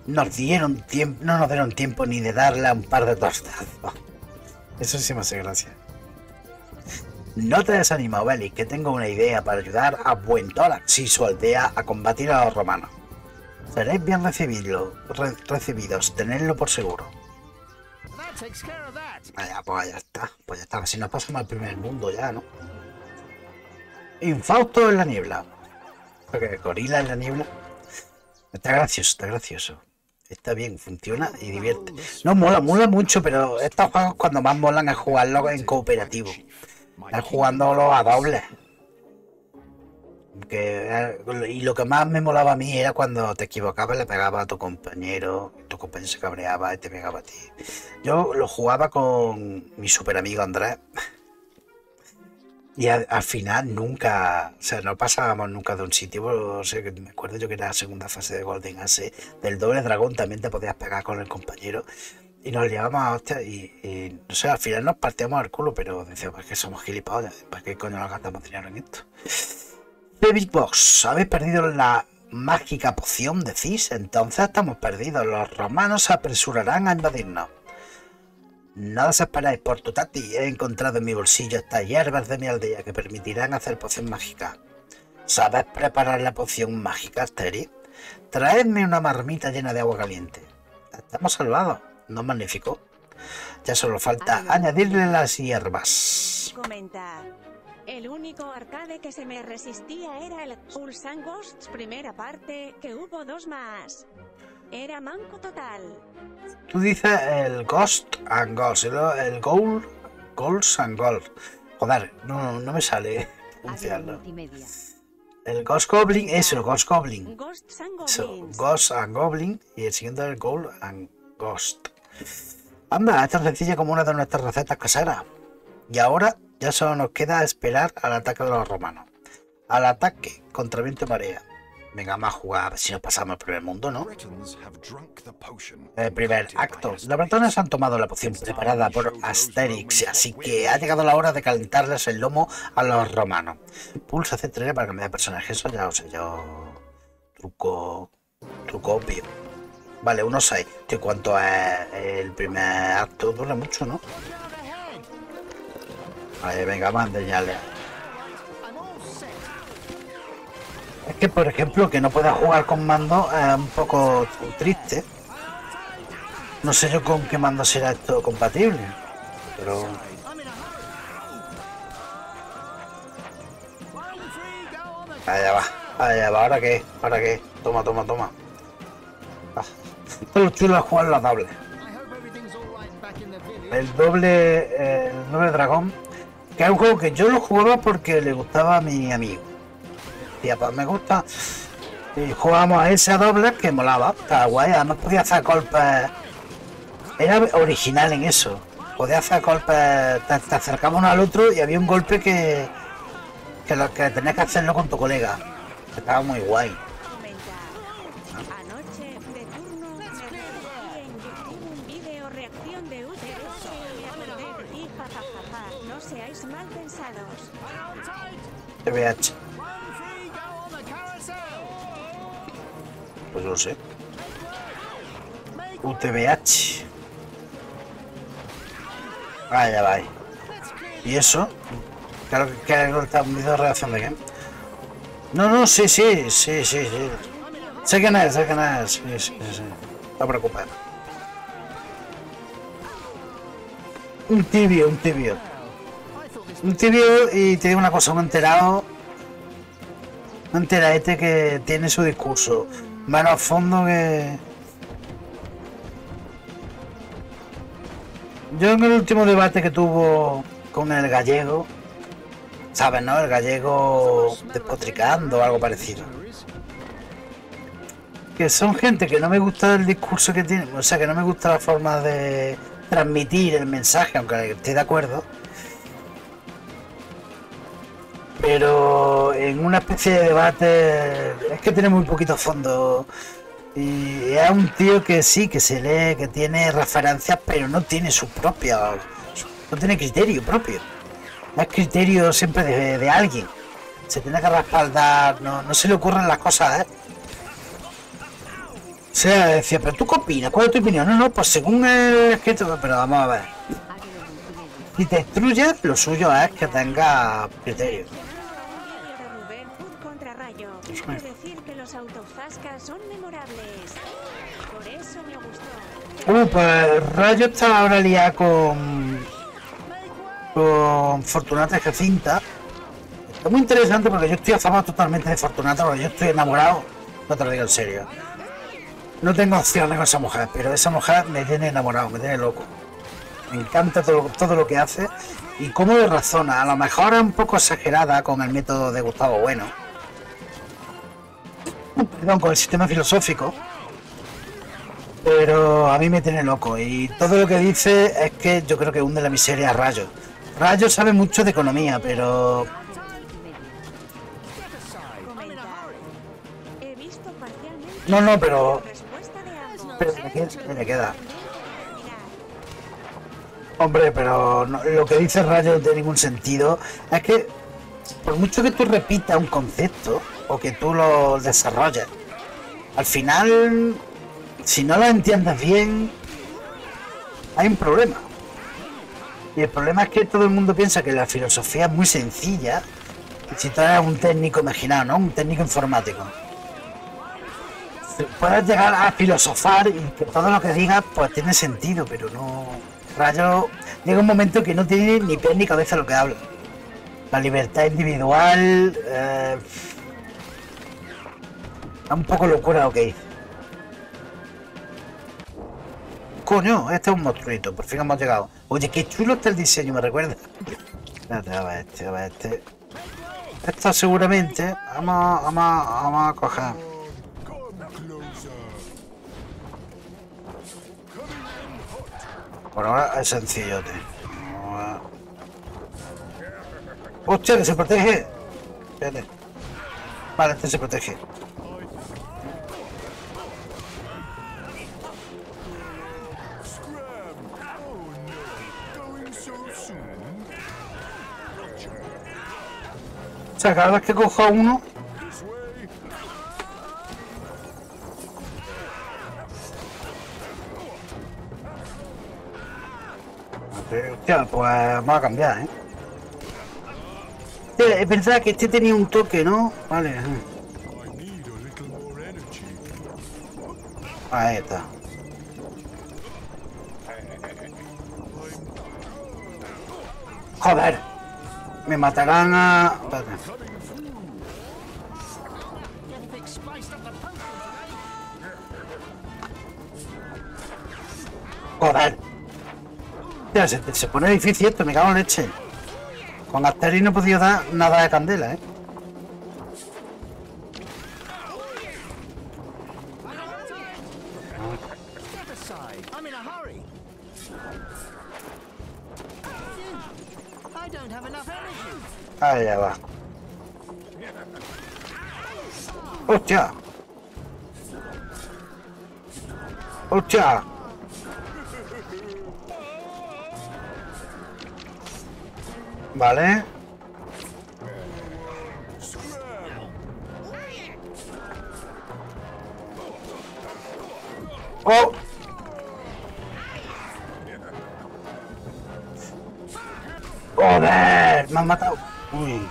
[SPEAKER 3] Nos dieron tiempo, no nos dieron tiempo ni de darle a un par de tostazos. Eso sí me hace gracia. No te desanima, Obelix, que tengo una idea para ayudar a Buentórax y su aldea a combatir a los romanos. Seréis bien recibidos, re- recibidos, tenedlo por seguro. Vaya, pues ya está. Pues ya está. Si nos pasamos al primer mundo ya, ¿no? Infausto en la niebla. Porque gorila en la niebla. Está gracioso, está gracioso. Está bien, funciona y divierte. No mola, mola mucho, pero estos juegos cuando más molan es jugarlos en cooperativo. Es jugándolo a doble. Y lo que más me molaba a mí era cuando te equivocabas, le pegaba a tu compañero, tu compañero se cabreaba y te pegaba a ti. Yo lo jugaba con mi super amigo Andrés. Y al, al final nunca, o sea, no pasábamos nunca de un sitio. O sea, me acuerdo yo que era la segunda fase de Golden Axe. Del doble dragón también te podías pegar con el compañero. Y nos llevábamos a hostia y, y, no sé, al final nos partíamos al culo, pero decíamos "Pues que somos gilipollas. ¿Para qué coño nos gastamos dinero en esto? The Big Box, habéis perdido la mágica poción, decís. Entonces estamos perdidos. Los romanos se apresurarán a invadirnos. No os esperáis por tu tati. He encontrado en mi bolsillo estas hierbas de mi aldea que permitirán hacer poción mágica. ¿Sabes preparar la poción mágica, Asteri? Traedme una marmita llena de agua caliente. Estamos salvados. ¿No es magnífico? Ya solo falta añadirle las hierbas.
[SPEAKER 2] Comenta. El único arcade que se me resistía era el Ghouls and Ghosts primera parte, que hubo dos más. Era manco total.
[SPEAKER 3] Tú dices el Ghost and Ghost, el, Gold, Ghosts and Gold. Joder, no, no me sale pronunciarlo. El Ghost Goblin, eso, el Ghost Goblin.
[SPEAKER 2] Ghosts and
[SPEAKER 3] Eso. Ghost and Goblin y el siguiente es el Gold and Ghost. Anda, es sencilla como una de nuestras recetas caseras. Y ahora ya solo nos queda esperar al ataque de los romanos. Al ataque contra viento y marea. Venga, vamos a jugar a si nos pasamos el primer mundo, ¿no? El primer acto. Los bretones han tomado la poción preparada por Asterix, así que ha llegado la hora de calentarles el lomo a los romanos. Pulsa C3 para cambiar de personaje, eso ya lo sé yo. Truco. Truco obvio. Vale, uno 6. ¿De cuánto es el primer acto? Dura mucho, ¿no? Vale, venga, mande ya. Es que, por ejemplo, que no pueda jugar con mando es un poco triste. No sé yo con qué mando será esto compatible. Pero allá va, allá va. ¿Ahora qué? ¿Ahora qué? Toma, toma, toma. Ah, Esto es lo chulo de jugar la
[SPEAKER 4] village.
[SPEAKER 3] El doble, eh, el doble dragón. Que es un juego que yo lo jugaba porque le gustaba a mi amigo. Decía, pues me gusta. Y jugábamos a ese doble que molaba. Estaba guay. Además podía hacer golpes. Era original en eso. Podía hacer golpes. Te, te acercabas uno al otro y había un golpe que. Que, lo, que tenías que hacerlo con tu colega. Estaba muy guay.
[SPEAKER 2] No se
[SPEAKER 3] TBH.
[SPEAKER 4] One free go on the carousel.
[SPEAKER 3] Pues no sé. UTBH. Vaya, vaya. ¿Y eso? Claro que que está un video de reacción de qué. No, no, sí, sí, sí, sí, sí. Sé quién es, sé quién es. No. Un tibio, un tibio. Un tibio y te digo una cosa, un enterado. Un enteraete que tiene su discurso. Menos a fondo que. Yo en el último debate que tuvo con el gallego, ¿sabes, no? El gallego despotricando o algo parecido. Que son gente que no me gusta el discurso que tiene, o sea, que no me gusta la forma de transmitir el mensaje, aunque esté de acuerdo. pero en una especie de debate es que tiene muy poquito fondo y es un tío que sí que se lee que tiene referencias pero no tiene su propia no tiene criterio propio es criterio siempre de, de alguien se tiene que respaldar no, no se le ocurren las cosas ¿eh? Sea decía pero tú qué opinas cuál es tu opinión no no pues según el escrito pero vamos a ver si te destruyes lo suyo es que tenga criterio
[SPEAKER 2] de Rubén Hood contra Rayo. Tengo que decir que los autozascas son memorables. Por eso me gustó.
[SPEAKER 3] Uh, pues Rayo está ahora liado con. con Fortunata Jacinta. Está muy interesante porque yo estoy a favor totalmente de Fortunata, porque yo estoy enamorado. No te lo digo en serio. No tengo opciones con esa mujer, pero esa mujer me tiene enamorado, me tiene loco. Me encanta todo, todo lo que hace y cómo lo razona. A lo mejor es un poco exagerada con el método de Gustavo Bueno. Perdón, con el sistema filosófico pero a mí me tiene loco y todo lo que dice es que yo creo que hunde la miseria a Rayo. Rayo sabe mucho de economía, pero no, no, pero, pero ¿de quién se le queda? Hombre, pero no- lo que dice Rayo no tiene ningún sentido. Es que por mucho que tú repitas un concepto o que tú lo desarrolles, al final, si no lo entiendes bien, hay un problema. Y el problema es que todo el mundo piensa que la filosofía es muy sencilla. Si tú eres un técnico imaginado, ¿no? Un técnico informático. Puedes llegar a filosofar y que todo lo que digas pues tiene sentido, pero no. Rayo llega un momento que no tiene ni pie ni cabeza lo que habla. La libertad individual. Eh, un poco locura lo que dice. Coño, este es un monstruito, por fin hemos llegado. Oye, qué chulo está el diseño, me recuerda. Espérate, a ver este, a ver este. Esto seguramente. Vamos, vamos, vamos a coger. Por ahora es sencillote. A- ¡Hostia, se protege! Espérate. Vale, este se protege. O sea, cada vez que cojo a uno, Hostia, pues vamos a cambiar, ¿eh? Hostia, Es verdad que este tenía un toque, ¿no? Vale. Ahí está. Joder. Me matarán a... Joder. Hostia, se, pone difícil esto, me cago en leche. Con Asterix no he podido dar nada de candela, ¿eh?
[SPEAKER 4] Step aside. I'm in
[SPEAKER 3] Vale. ¡Oh! ¡Joder! ¡Me han matado! ¡Uy!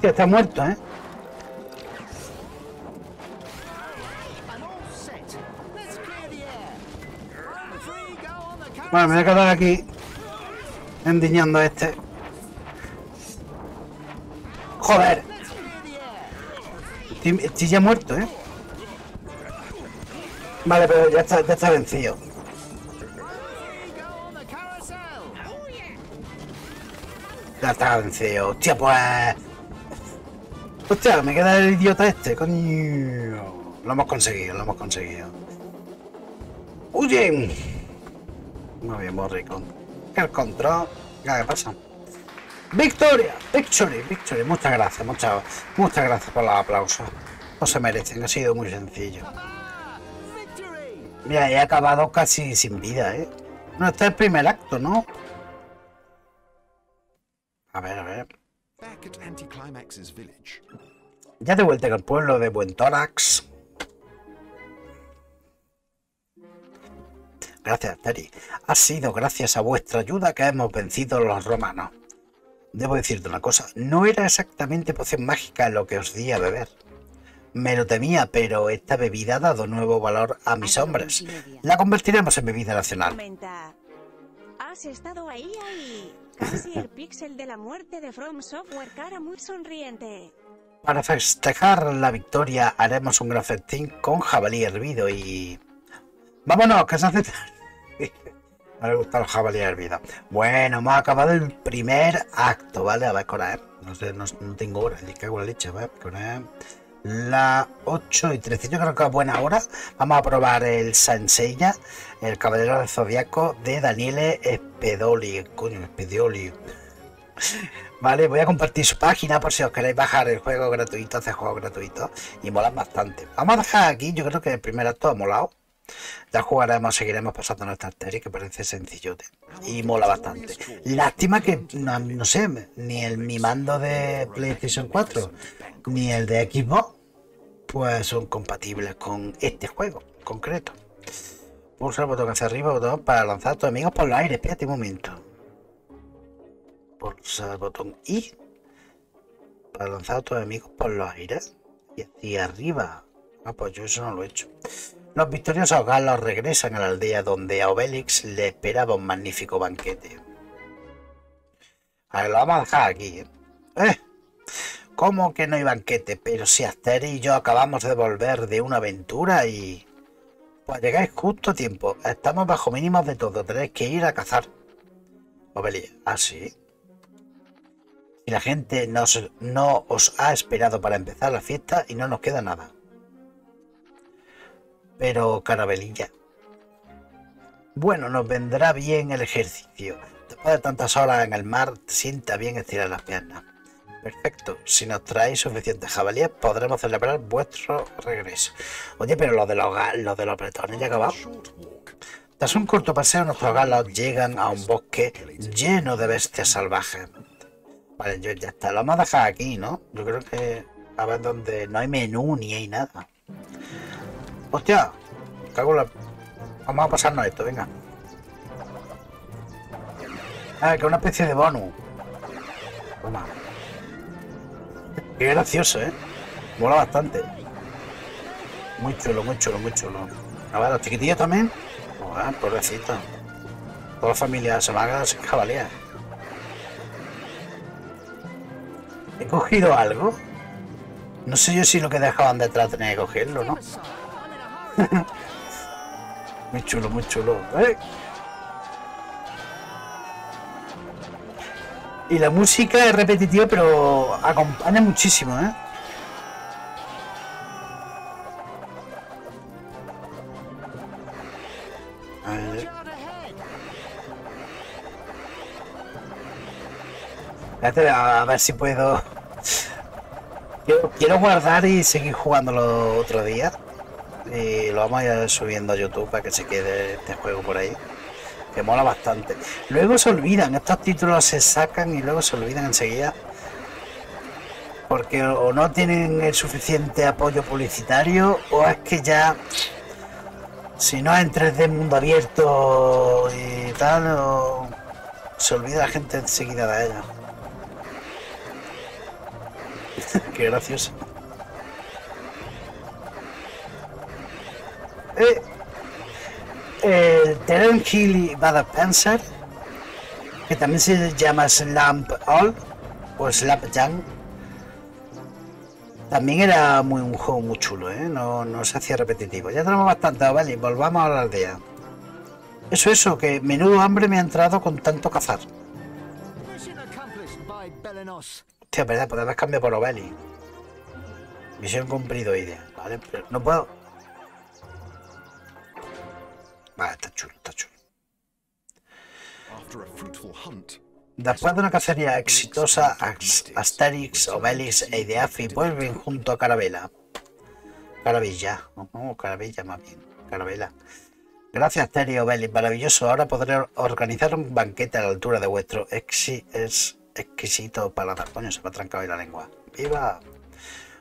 [SPEAKER 3] Tío, está muerto, ¿eh? Bueno, me voy a quedar aquí endiñando a este. Joder, estoy, ya muerto, ¿eh? Vale, pero ya está, ya está vencido. Ya está vencido. Hostia, pues... Hostia, me queda el idiota este, coño. Lo hemos conseguido, lo hemos conseguido. ¡Huyen! Muy bien, Morricon. El control. Ya, ¿qué pasa? ¡Victoria! ¡Victory! ¡Victory! Muchas gracias, muchas, muchas gracias por los aplausos. No se merecen, ha sido muy sencillo. Mira, he acabado casi sin vida, ¿eh? No, este es el primer acto, ¿no? A ver, a ver. Ya de vuelta en el pueblo de Buen Tórax. Gracias, Terry. Ha sido gracias a vuestra ayuda que hemos vencido a los romanos. Debo decirte una cosa, no era exactamente poción mágica lo que os di a beber. Me lo temía, pero esta bebida ha dado nuevo valor a mis hombres. La convertiremos en bebida nacional.
[SPEAKER 2] Has estado ahí, ahí. Casi el píxel de la muerte de From Software, cara muy sonriente.
[SPEAKER 3] Para festejar la victoria haremos un gran festín con jabalí hervido y... ¡Vámonos, que se hace Me ha gustado el jabalí hervido. Bueno, hemos acabado el primer acto, ¿vale? A ver, él. No sé, no, no tengo hora, le cago la leche, ¿vale? Con él. La 8 y 13, yo creo que es buena hora. Vamos a probar el Sansella, el Caballero del Zodiaco de Daniele Spedoli. Coño, Spedoli. Vale, voy a compartir su página por si os queréis bajar el juego gratuito, hace juegos gratuitos y molan bastante. Vamos a dejar aquí, yo creo que el primer acto ha molado. Ya jugaremos, seguiremos pasando nuestra serie que parece sencillote y mola bastante. Lástima que no, no sé, ni el mi mando de PlayStation 4 ni el de Xbox pues son compatibles con este juego concreto. Pulsa el botón hacia arriba botón para lanzar a tus amigos por el aire. Espérate un momento pulsa el botón I para lanzar a tus amigos por los aires y hacia arriba. Ah, pues yo eso no lo he hecho. Los victoriosos galos regresan a la aldea donde a Obelix le esperaba un magnífico banquete. A ver, lo vamos a dejar aquí. ¿eh? ¿Cómo que no hay banquete? Pero si Aster y yo acabamos de volver de una aventura y... Pues llegáis justo a tiempo. Estamos bajo mínimos de todo. Tenéis que ir a cazar. Obelix, ¿ah, sí? Y la gente nos- no os ha esperado para empezar la fiesta y no nos queda nada. Pero, Carabelilla. Bueno, nos vendrá bien el ejercicio. Después de tantas horas en el mar, sienta bien estirar las piernas. Perfecto. Si nos traéis suficientes jabalíes, podremos celebrar vuestro regreso. Oye, pero lo de los, ga- lo de los bretones ya
[SPEAKER 6] walk.
[SPEAKER 3] Tras un corto paseo, nuestros galos llegan a un bosque lleno de bestias salvajes. Vale, yo ya está. Lo vamos a dejar aquí, ¿no? Yo creo que a ver dónde no hay menú ni hay nada. Hostia, cago la... Vamos a pasarnos esto, venga. Ah, que una especie de bonus. Toma. Qué gracioso, ¿eh? Mola bastante. Muy chulo, muy chulo, muy chulo. A ver, los chiquitillos también. Joder, pobrecito. Toda la familia se va a jabalías. ¿He cogido algo? No sé yo si lo que dejaban detrás tenía que cogerlo, ¿no? Muy chulo, muy chulo. ¡Eh! Y la música es repetitiva, pero acompaña muchísimo, ¿eh? A ver, si puedo. Quiero, quiero guardar y seguir jugándolo otro día. Y lo vamos a ir subiendo a YouTube para que se quede este juego por ahí. Que mola bastante. Luego se olvidan, estos títulos se sacan y luego se olvidan enseguida. Porque o no tienen el suficiente apoyo publicitario o es que ya si no es en 3D mundo abierto y tal, o se olvida la gente enseguida de ella. Qué gracioso. Eh, Terence Hill Bad Spencer, que también se llama Slamp All o Slap Jam, también era muy, un juego muy chulo, ¿eh? no, no se hacía repetitivo. Ya tenemos bastante, vale, volvamos a la aldea. Eso, eso, que menudo hambre me ha entrado con tanto cazar. Hostia, verdad, podemos cambiar por Oveli. Misión cumplido, idea. Vale, pero no puedo. Vale, está chulo, está chulo. Después de una cacería exitosa, Asterix, Obelix e Ideafi vuelven junto a Carabela. Caravilla, no, Caravilla más bien, Carabela. Gracias, Asterix y Obelix, maravilloso. Ahora podré organizar un banquete a la altura de vuestro exi es exquisito paladar. Coño, se me ha trancado ahí la lengua. ¡Viva!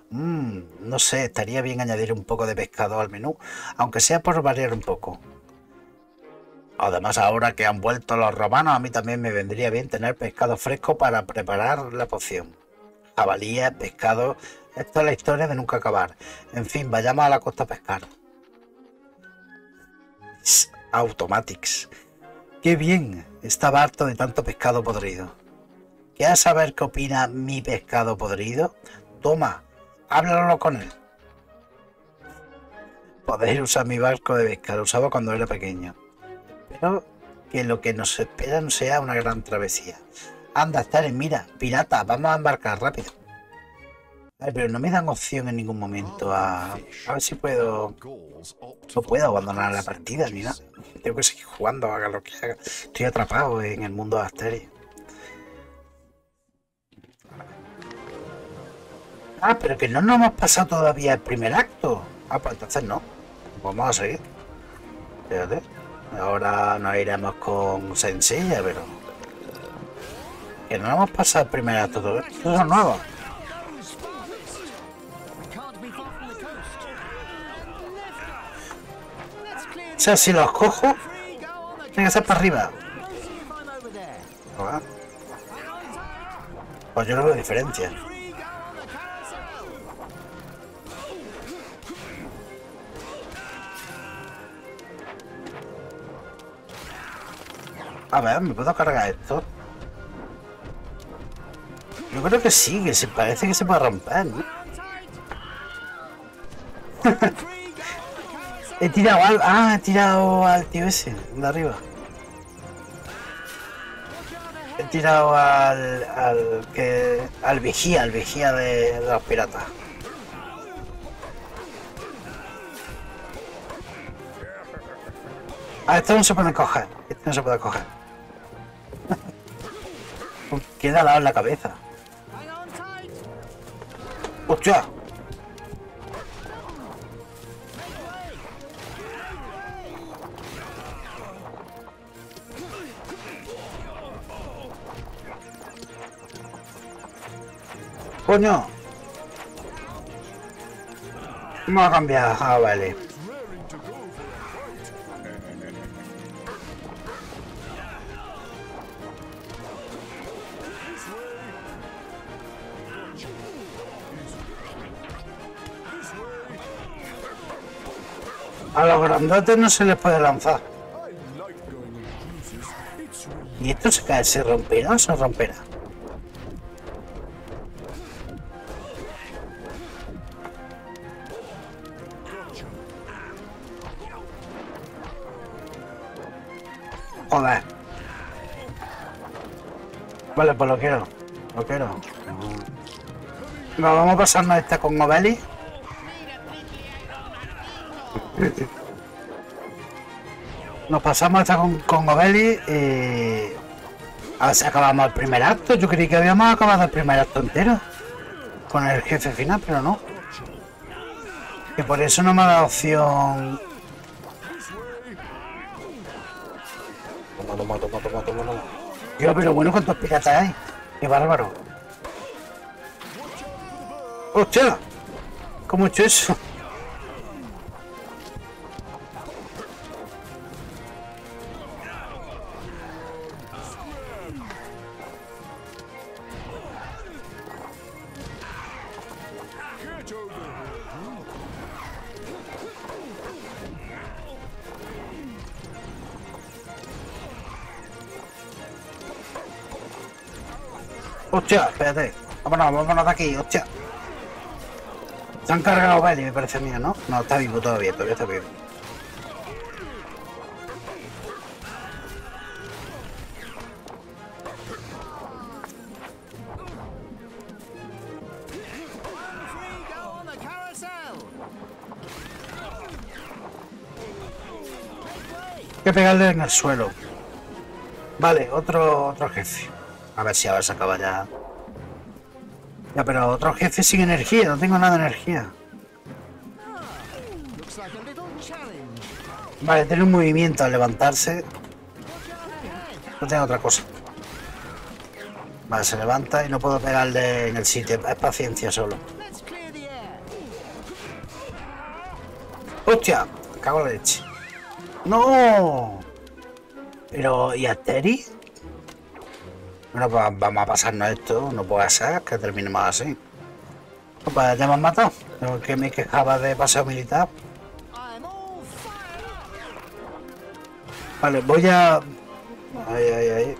[SPEAKER 3] Mmm, no sé, estaría bien añadir un poco de pescado al menú, aunque sea por variar un poco. Además, ahora que han vuelto los romanos, a mí también me vendría bien tener pescado fresco para preparar la poción. Jabalíes, pescado. Esto es la historia de nunca acabar. En fin, vayamos a la costa a pescar. Automatics. ¡Qué bien! Estaba harto de tanto pescado podrido. ¿Quieres saber qué opina mi pescado podrido? Toma, háblalo con él. Podéis usar mi barco de pesca, lo usaba cuando era pequeño. Que lo que nos espera no sea una gran travesía. Anda, Staren, mira, pirata, vamos a embarcar rápido. Ay, pero no me dan opción en ningún momento a... A ver si puedo... No puedo abandonar la partida nada. Tengo que seguir jugando, haga lo que haga. Estoy atrapado en el mundo de Asteria. Ah, pero que no nos hemos pasado todavía el primer acto. Ah, pues entonces no. Vamos a seguir. Fíjate. Ahora nos iremos con sencilla, pero... Que no hemos pasado el primer acto todavía. Estos son nuevos.
[SPEAKER 4] Those farthest. Can't be far from the coast. Let's clear
[SPEAKER 3] O sea, si los cojo, tienen que ser para arriba. Pues yo no veo diferencia. A ver, ¿me puedo cargar esto? Yo creo que sí, que se parece que se puede romper, ¿no? He tirado al... Ah, he tirado al tío ese, de arriba. He tirado al... al al vigía, al vigía de, de los piratas. Ah, esto no se puede coger. Esto no se puede coger. Queda al lado en la cabeza. ¡Hostia! ¡Coño! Vamos a cambiar. Ah, vale.
[SPEAKER 5] A
[SPEAKER 3] los grandotes no se les puede lanzar. ¿Y esto se cae? ¿Se romperá o se romperá? Joder. Vale, pues lo quiero. Lo quiero. Vamos a pasarnos esta con Oveli. Nos pasamos esta con, con Oveli y... A ver si acabamos el primer acto. Yo creí que habíamos acabado el primer acto entero. Con el jefe final, pero no. Que por eso no me ha dado opción Toma, toma, toma, toma, toma, toma. Pero bueno, ¿cuántos piratas hay? Qué bárbaro. ¡Hostia! ¿Cómo he hecho eso? ¡Hostia! Espérate. Vámonos, vámonos de aquí, hostia. Se han cargado Belly, me parece a mí, ¿no? No, está vivo todavía, todavía está vivo. Hay que pegarle en el suelo. Vale, otro, otro jefe. A ver si ahora se acaba ya. Pero otro jefe sin energía, no tengo nada de energía. Vale, tiene un movimiento al levantarse. No tengo otra cosa. Vale, se levanta y no puedo pegarle en el sitio. Es paciencia solo. ¡Hostia! Cago la leche. ¡No! Pero, ¿y Asteri? Bueno, pues vamos a pasarnos esto. No puede ser que terminemos así. Pues ya me han matado. Tengo que me quejaba de paseo militar. Vale, voy a... Ahí, ahí, ahí.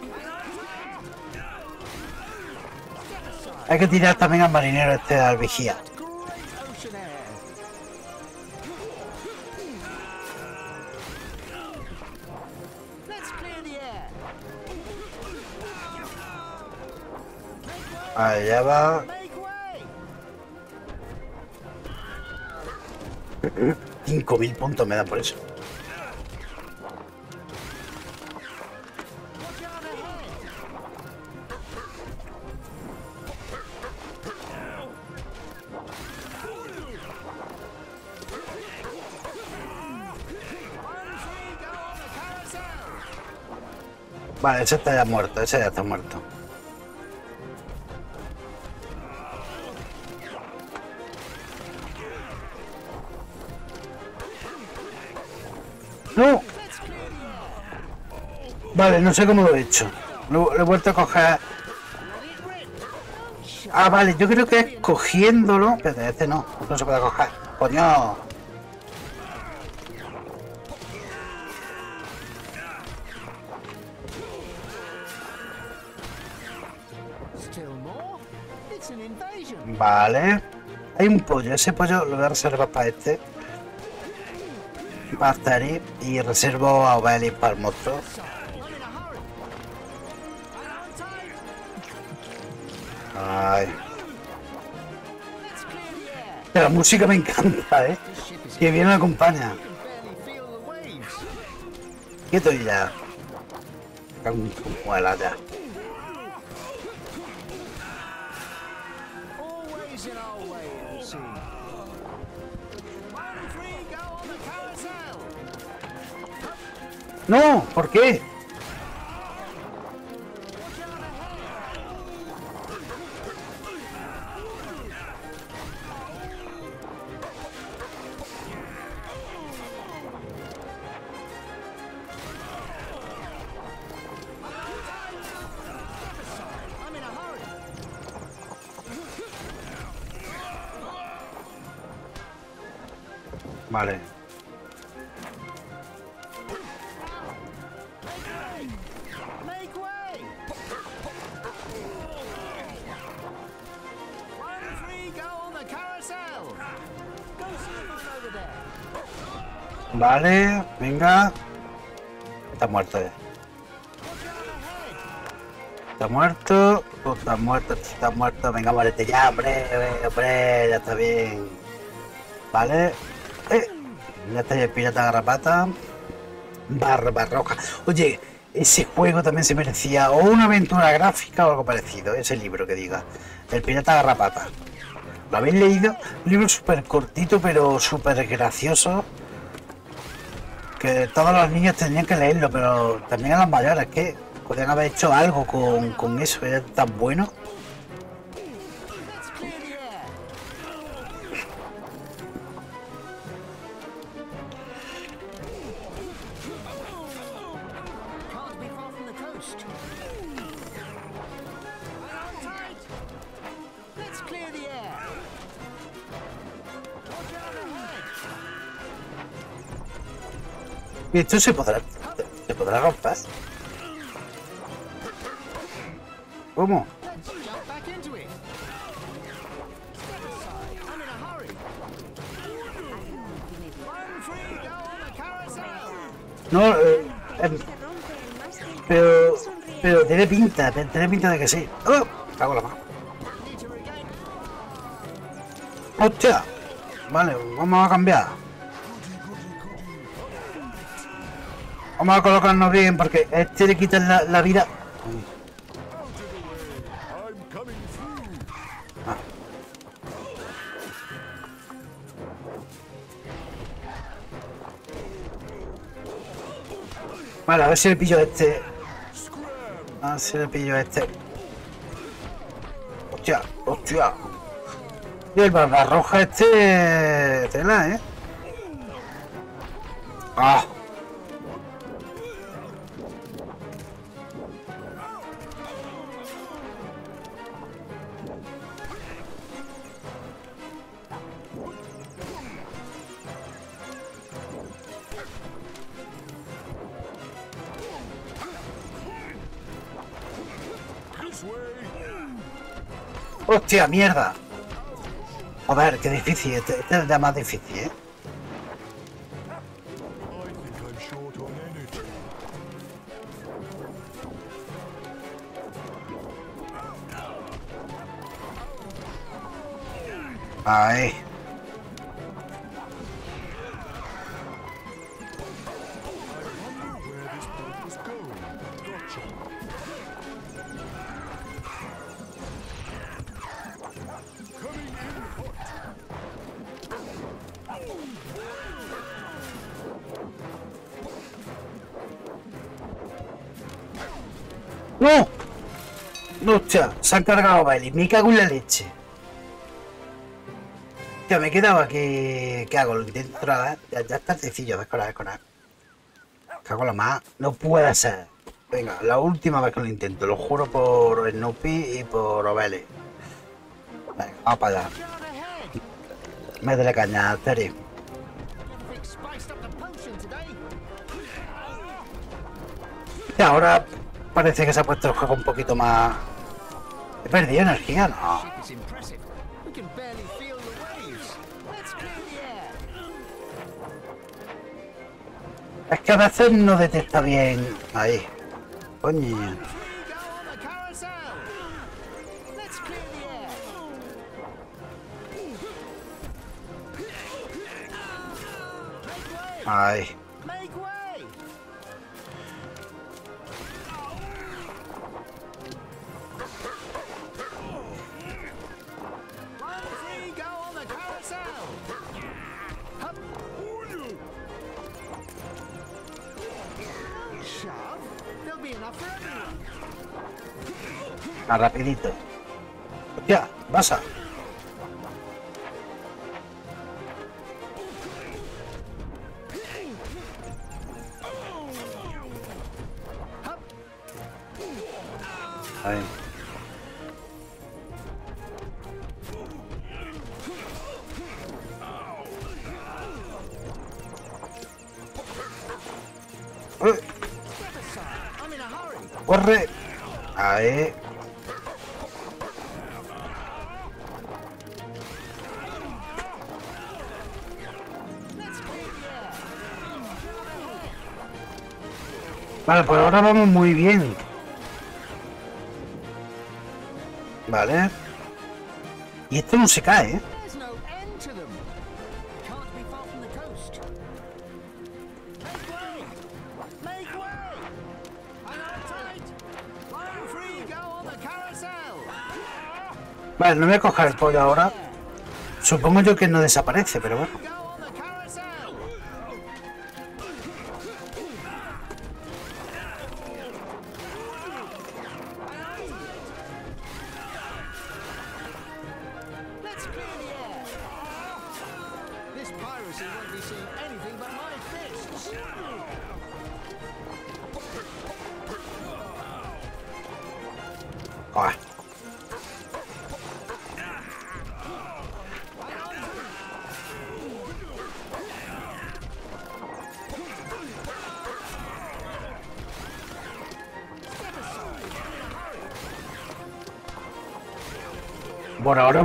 [SPEAKER 3] Hay que tirar también al marinero este al vigía. Ya va. 5.000 puntos me da por eso. Vale, ese está ya muerto, ese ya está muerto. Vale, no sé cómo lo he hecho. Lo, he vuelto a coger. Ah, vale, yo creo que es cogiéndolo. Espérate, este no, no se puede coger. Coño. Vale. Hay un pollo, ese pollo lo voy a reservar para este. Para. Y reservo a Obelis para el monstruo. La música me encanta, eh. Que bien me acompaña. Quieto ya. Muela ya.
[SPEAKER 4] Always in our there.
[SPEAKER 3] Vale, venga. Está muerto ya.
[SPEAKER 4] Ahead.
[SPEAKER 3] Está muerto. Tú estás muerto, tú estás muerto. Venga, muérete ya, hombre. eh, Hombre, ya está bien. Vale. Eh, ya está ya el pirata garrapata. Barba roja. Oye, ese juego también se merecía o una aventura gráfica o algo parecido. Ese libro que diga. El pirata garrapata. ¿Lo habéis leído? Un libro súper cortito pero súper gracioso. Que todos los niños tendrían que leerlo, pero también a los mayores. que podrían haber hecho algo con, con eso. Era tan bueno. Esto se podrá. Se podrá romper. ¿Cómo? No, eh, em, pero. Pero tiene pinta, tiene pinta de que sí. ¡Oh! Cago la mano. ¡Hostia! Vale, vamos a cambiar. Vamos a colocarnos bien porque este le quita la, vida.
[SPEAKER 5] Through.
[SPEAKER 3] Vale, a ver si le pillo este. A ver si le pillo este. Hostia, hostia. Y el barbarroja este. Tela, eh. Ah. Hostia, mierda. Joder, qué difícil. Este, este es el más difícil, eh. Se han cargado Bailey. Me cago en la leche. Hostia, me he quedado aquí. ¿Qué hago? Lo intento vez. Ya, ya está sencillo, ves con la con la. Cago la más. No puede ser. Venga, la última vez que lo intento. Lo juro por Snoopy y por Oveli. Venga, vamos para allá. Métele caña, Terry. Y ahora parece que se ha puesto el juego un poquito más. He perdido energía, no. Es que a veces no detecta bien. Ahí. Coño.
[SPEAKER 4] Free
[SPEAKER 3] Más rapidito. Hostia, pasa.
[SPEAKER 4] Go on the carousel!
[SPEAKER 3] Vale, no voy a coger el pollo ahora. Supongo yo que no desaparece, pero bueno.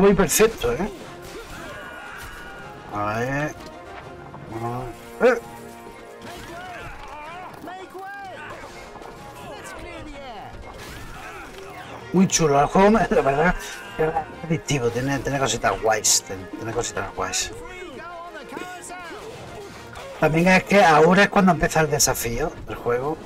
[SPEAKER 3] Voy perfecto, ¿eh? A ver... a ver. ¡Eh! Muy chulo el juego, la verdad. Es adictivo, tiene, tiene cositas guays. Tiene, tiene cositas guays. También es que ahora es cuando empieza el desafío del juego.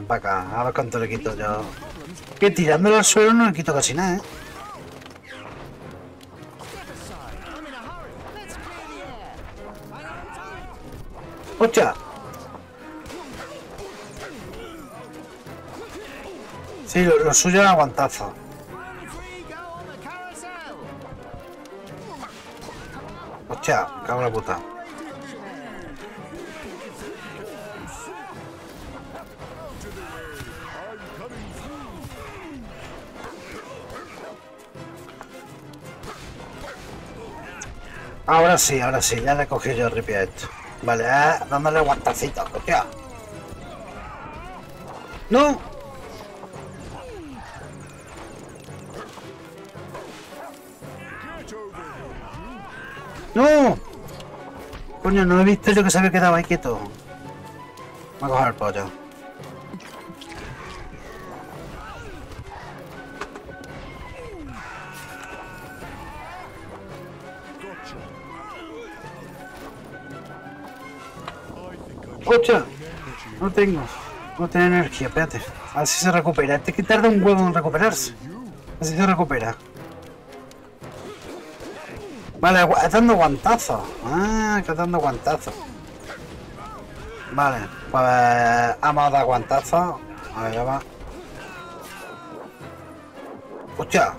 [SPEAKER 3] Ven para acá, a ver cuánto le quito yo. Que tirándolo al suelo no le quito casi nada, ¿eh? ¡Hostia! Sí, lo, lo suyo
[SPEAKER 4] the carousel.
[SPEAKER 3] Hostia, me puta. Ahora sí, ahora sí, ya le cogí yo el ripio a esto. Vale, eh, dándole guantacito, hostia. ¡No! ¡No! Coño, no he visto yo que se había quedado ahí quieto. Me a coger el pollo. Tengo. No tengo energía, espérate. A ver si se recupera. Este que tarda un huevo en recuperarse. A ver si se recupera. Vale, agu- dando guantazo. Ah, que dando guantazo. Vale, pues vamos a dar guantazo. A ver, va. ¡Hostia!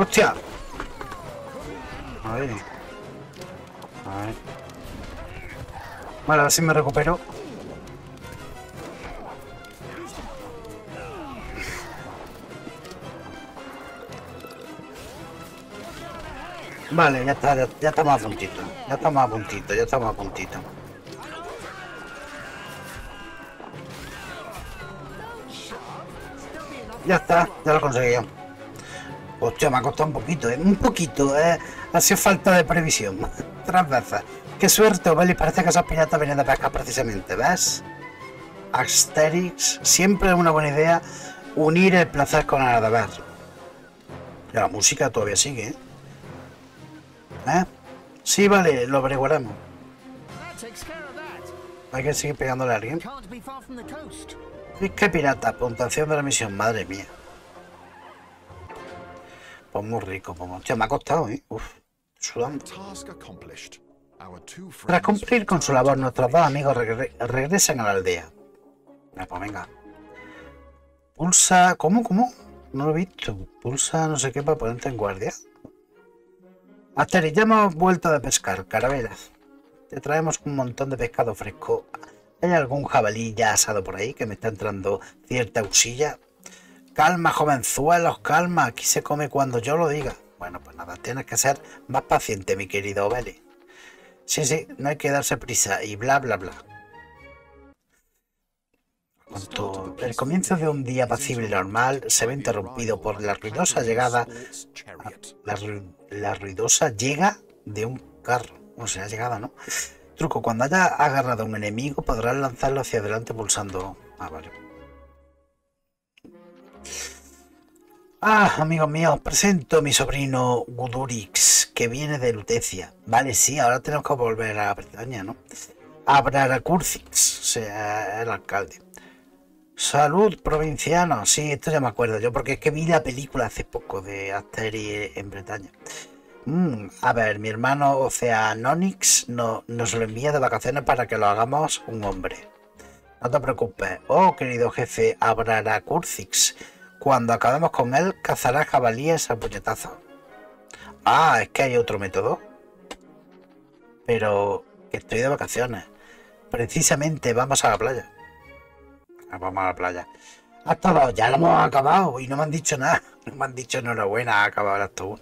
[SPEAKER 3] ¡Hostia! A ver. A ver. Vale, a ver si me recupero. Vale, ya está, ya, ya estamos a puntito. Ya estamos a puntito, ya estamos a puntito. Ya está, ya lo he conseguido. Hostia, me ha costado un poquito, ¿eh? Un poquito, ¿eh? Ha sido falta de previsión. Tres veces. Qué suerte, Obeli. Parece que esos piratas venían de pescar precisamente, ¿ves? Asterix. Siempre es una buena idea unir el placer con el deber. Y la música todavía sigue, ¿eh? ¿Eh? Sí, vale, lo averiguaremos. Hay que seguir pegándole a alguien. ¿Qué pirata? Puntuación de la misión, madre mía. Pues muy rico, pues hostia, me ha costado, ¿eh? Uf, sudando. Tras cumplir con su labor, nuestros dos amigos regre- regresan a la aldea. Ah, pues venga. Pulsa... ¿Cómo? ¿Cómo? No lo he visto. Pulsa no sé qué para ponerte en guardia. Asterix, ya hemos vuelto de pescar, carabelas. Te traemos un montón de pescado fresco. ¿Hay algún jabalí ya asado por ahí que me está entrando cierta usilla? Calma, jovenzuelos, calma. Aquí se come cuando yo lo diga. Bueno, pues nada, tienes que ser más paciente, mi querido Obeli. Sí, sí, no hay que darse prisa y bla, bla, bla. El comienzo de un día apacible y normal se ve interrumpido por la ruidosa llegada, la ruidosa llega de un carro. O sea, llegada, ¿no? Truco, cuando haya agarrado a un enemigo podrás lanzarlo hacia adelante pulsando... Ah, vale. Ah, amigos míos, presento a mi sobrino Gudurix, que viene de Lutecia. Vale, sí, ahora tenemos que volver a Bretaña, ¿no? Abraracurcix, o sea, el alcalde. Salud, provinciano. Sí, esto ya me acuerdo yo, porque es que vi la película hace poco de Asteris en Bretaña. Mm, a ver, mi hermano Oceanonix no, nos lo envía de vacaciones para que lo hagamos un hombre. No te preocupes. Oh, querido jefe Abraracurcix. Cuando acabemos con él, cazará jabalíes a puñetazos. Ah, es que hay otro método. Pero que estoy de vacaciones. Precisamente vamos a la playa. Ah, Vamos a la playa. Hasta dos, ya lo hemos acabado y no me han dicho nada. No me han dicho enhorabuena, ha acabado el acto.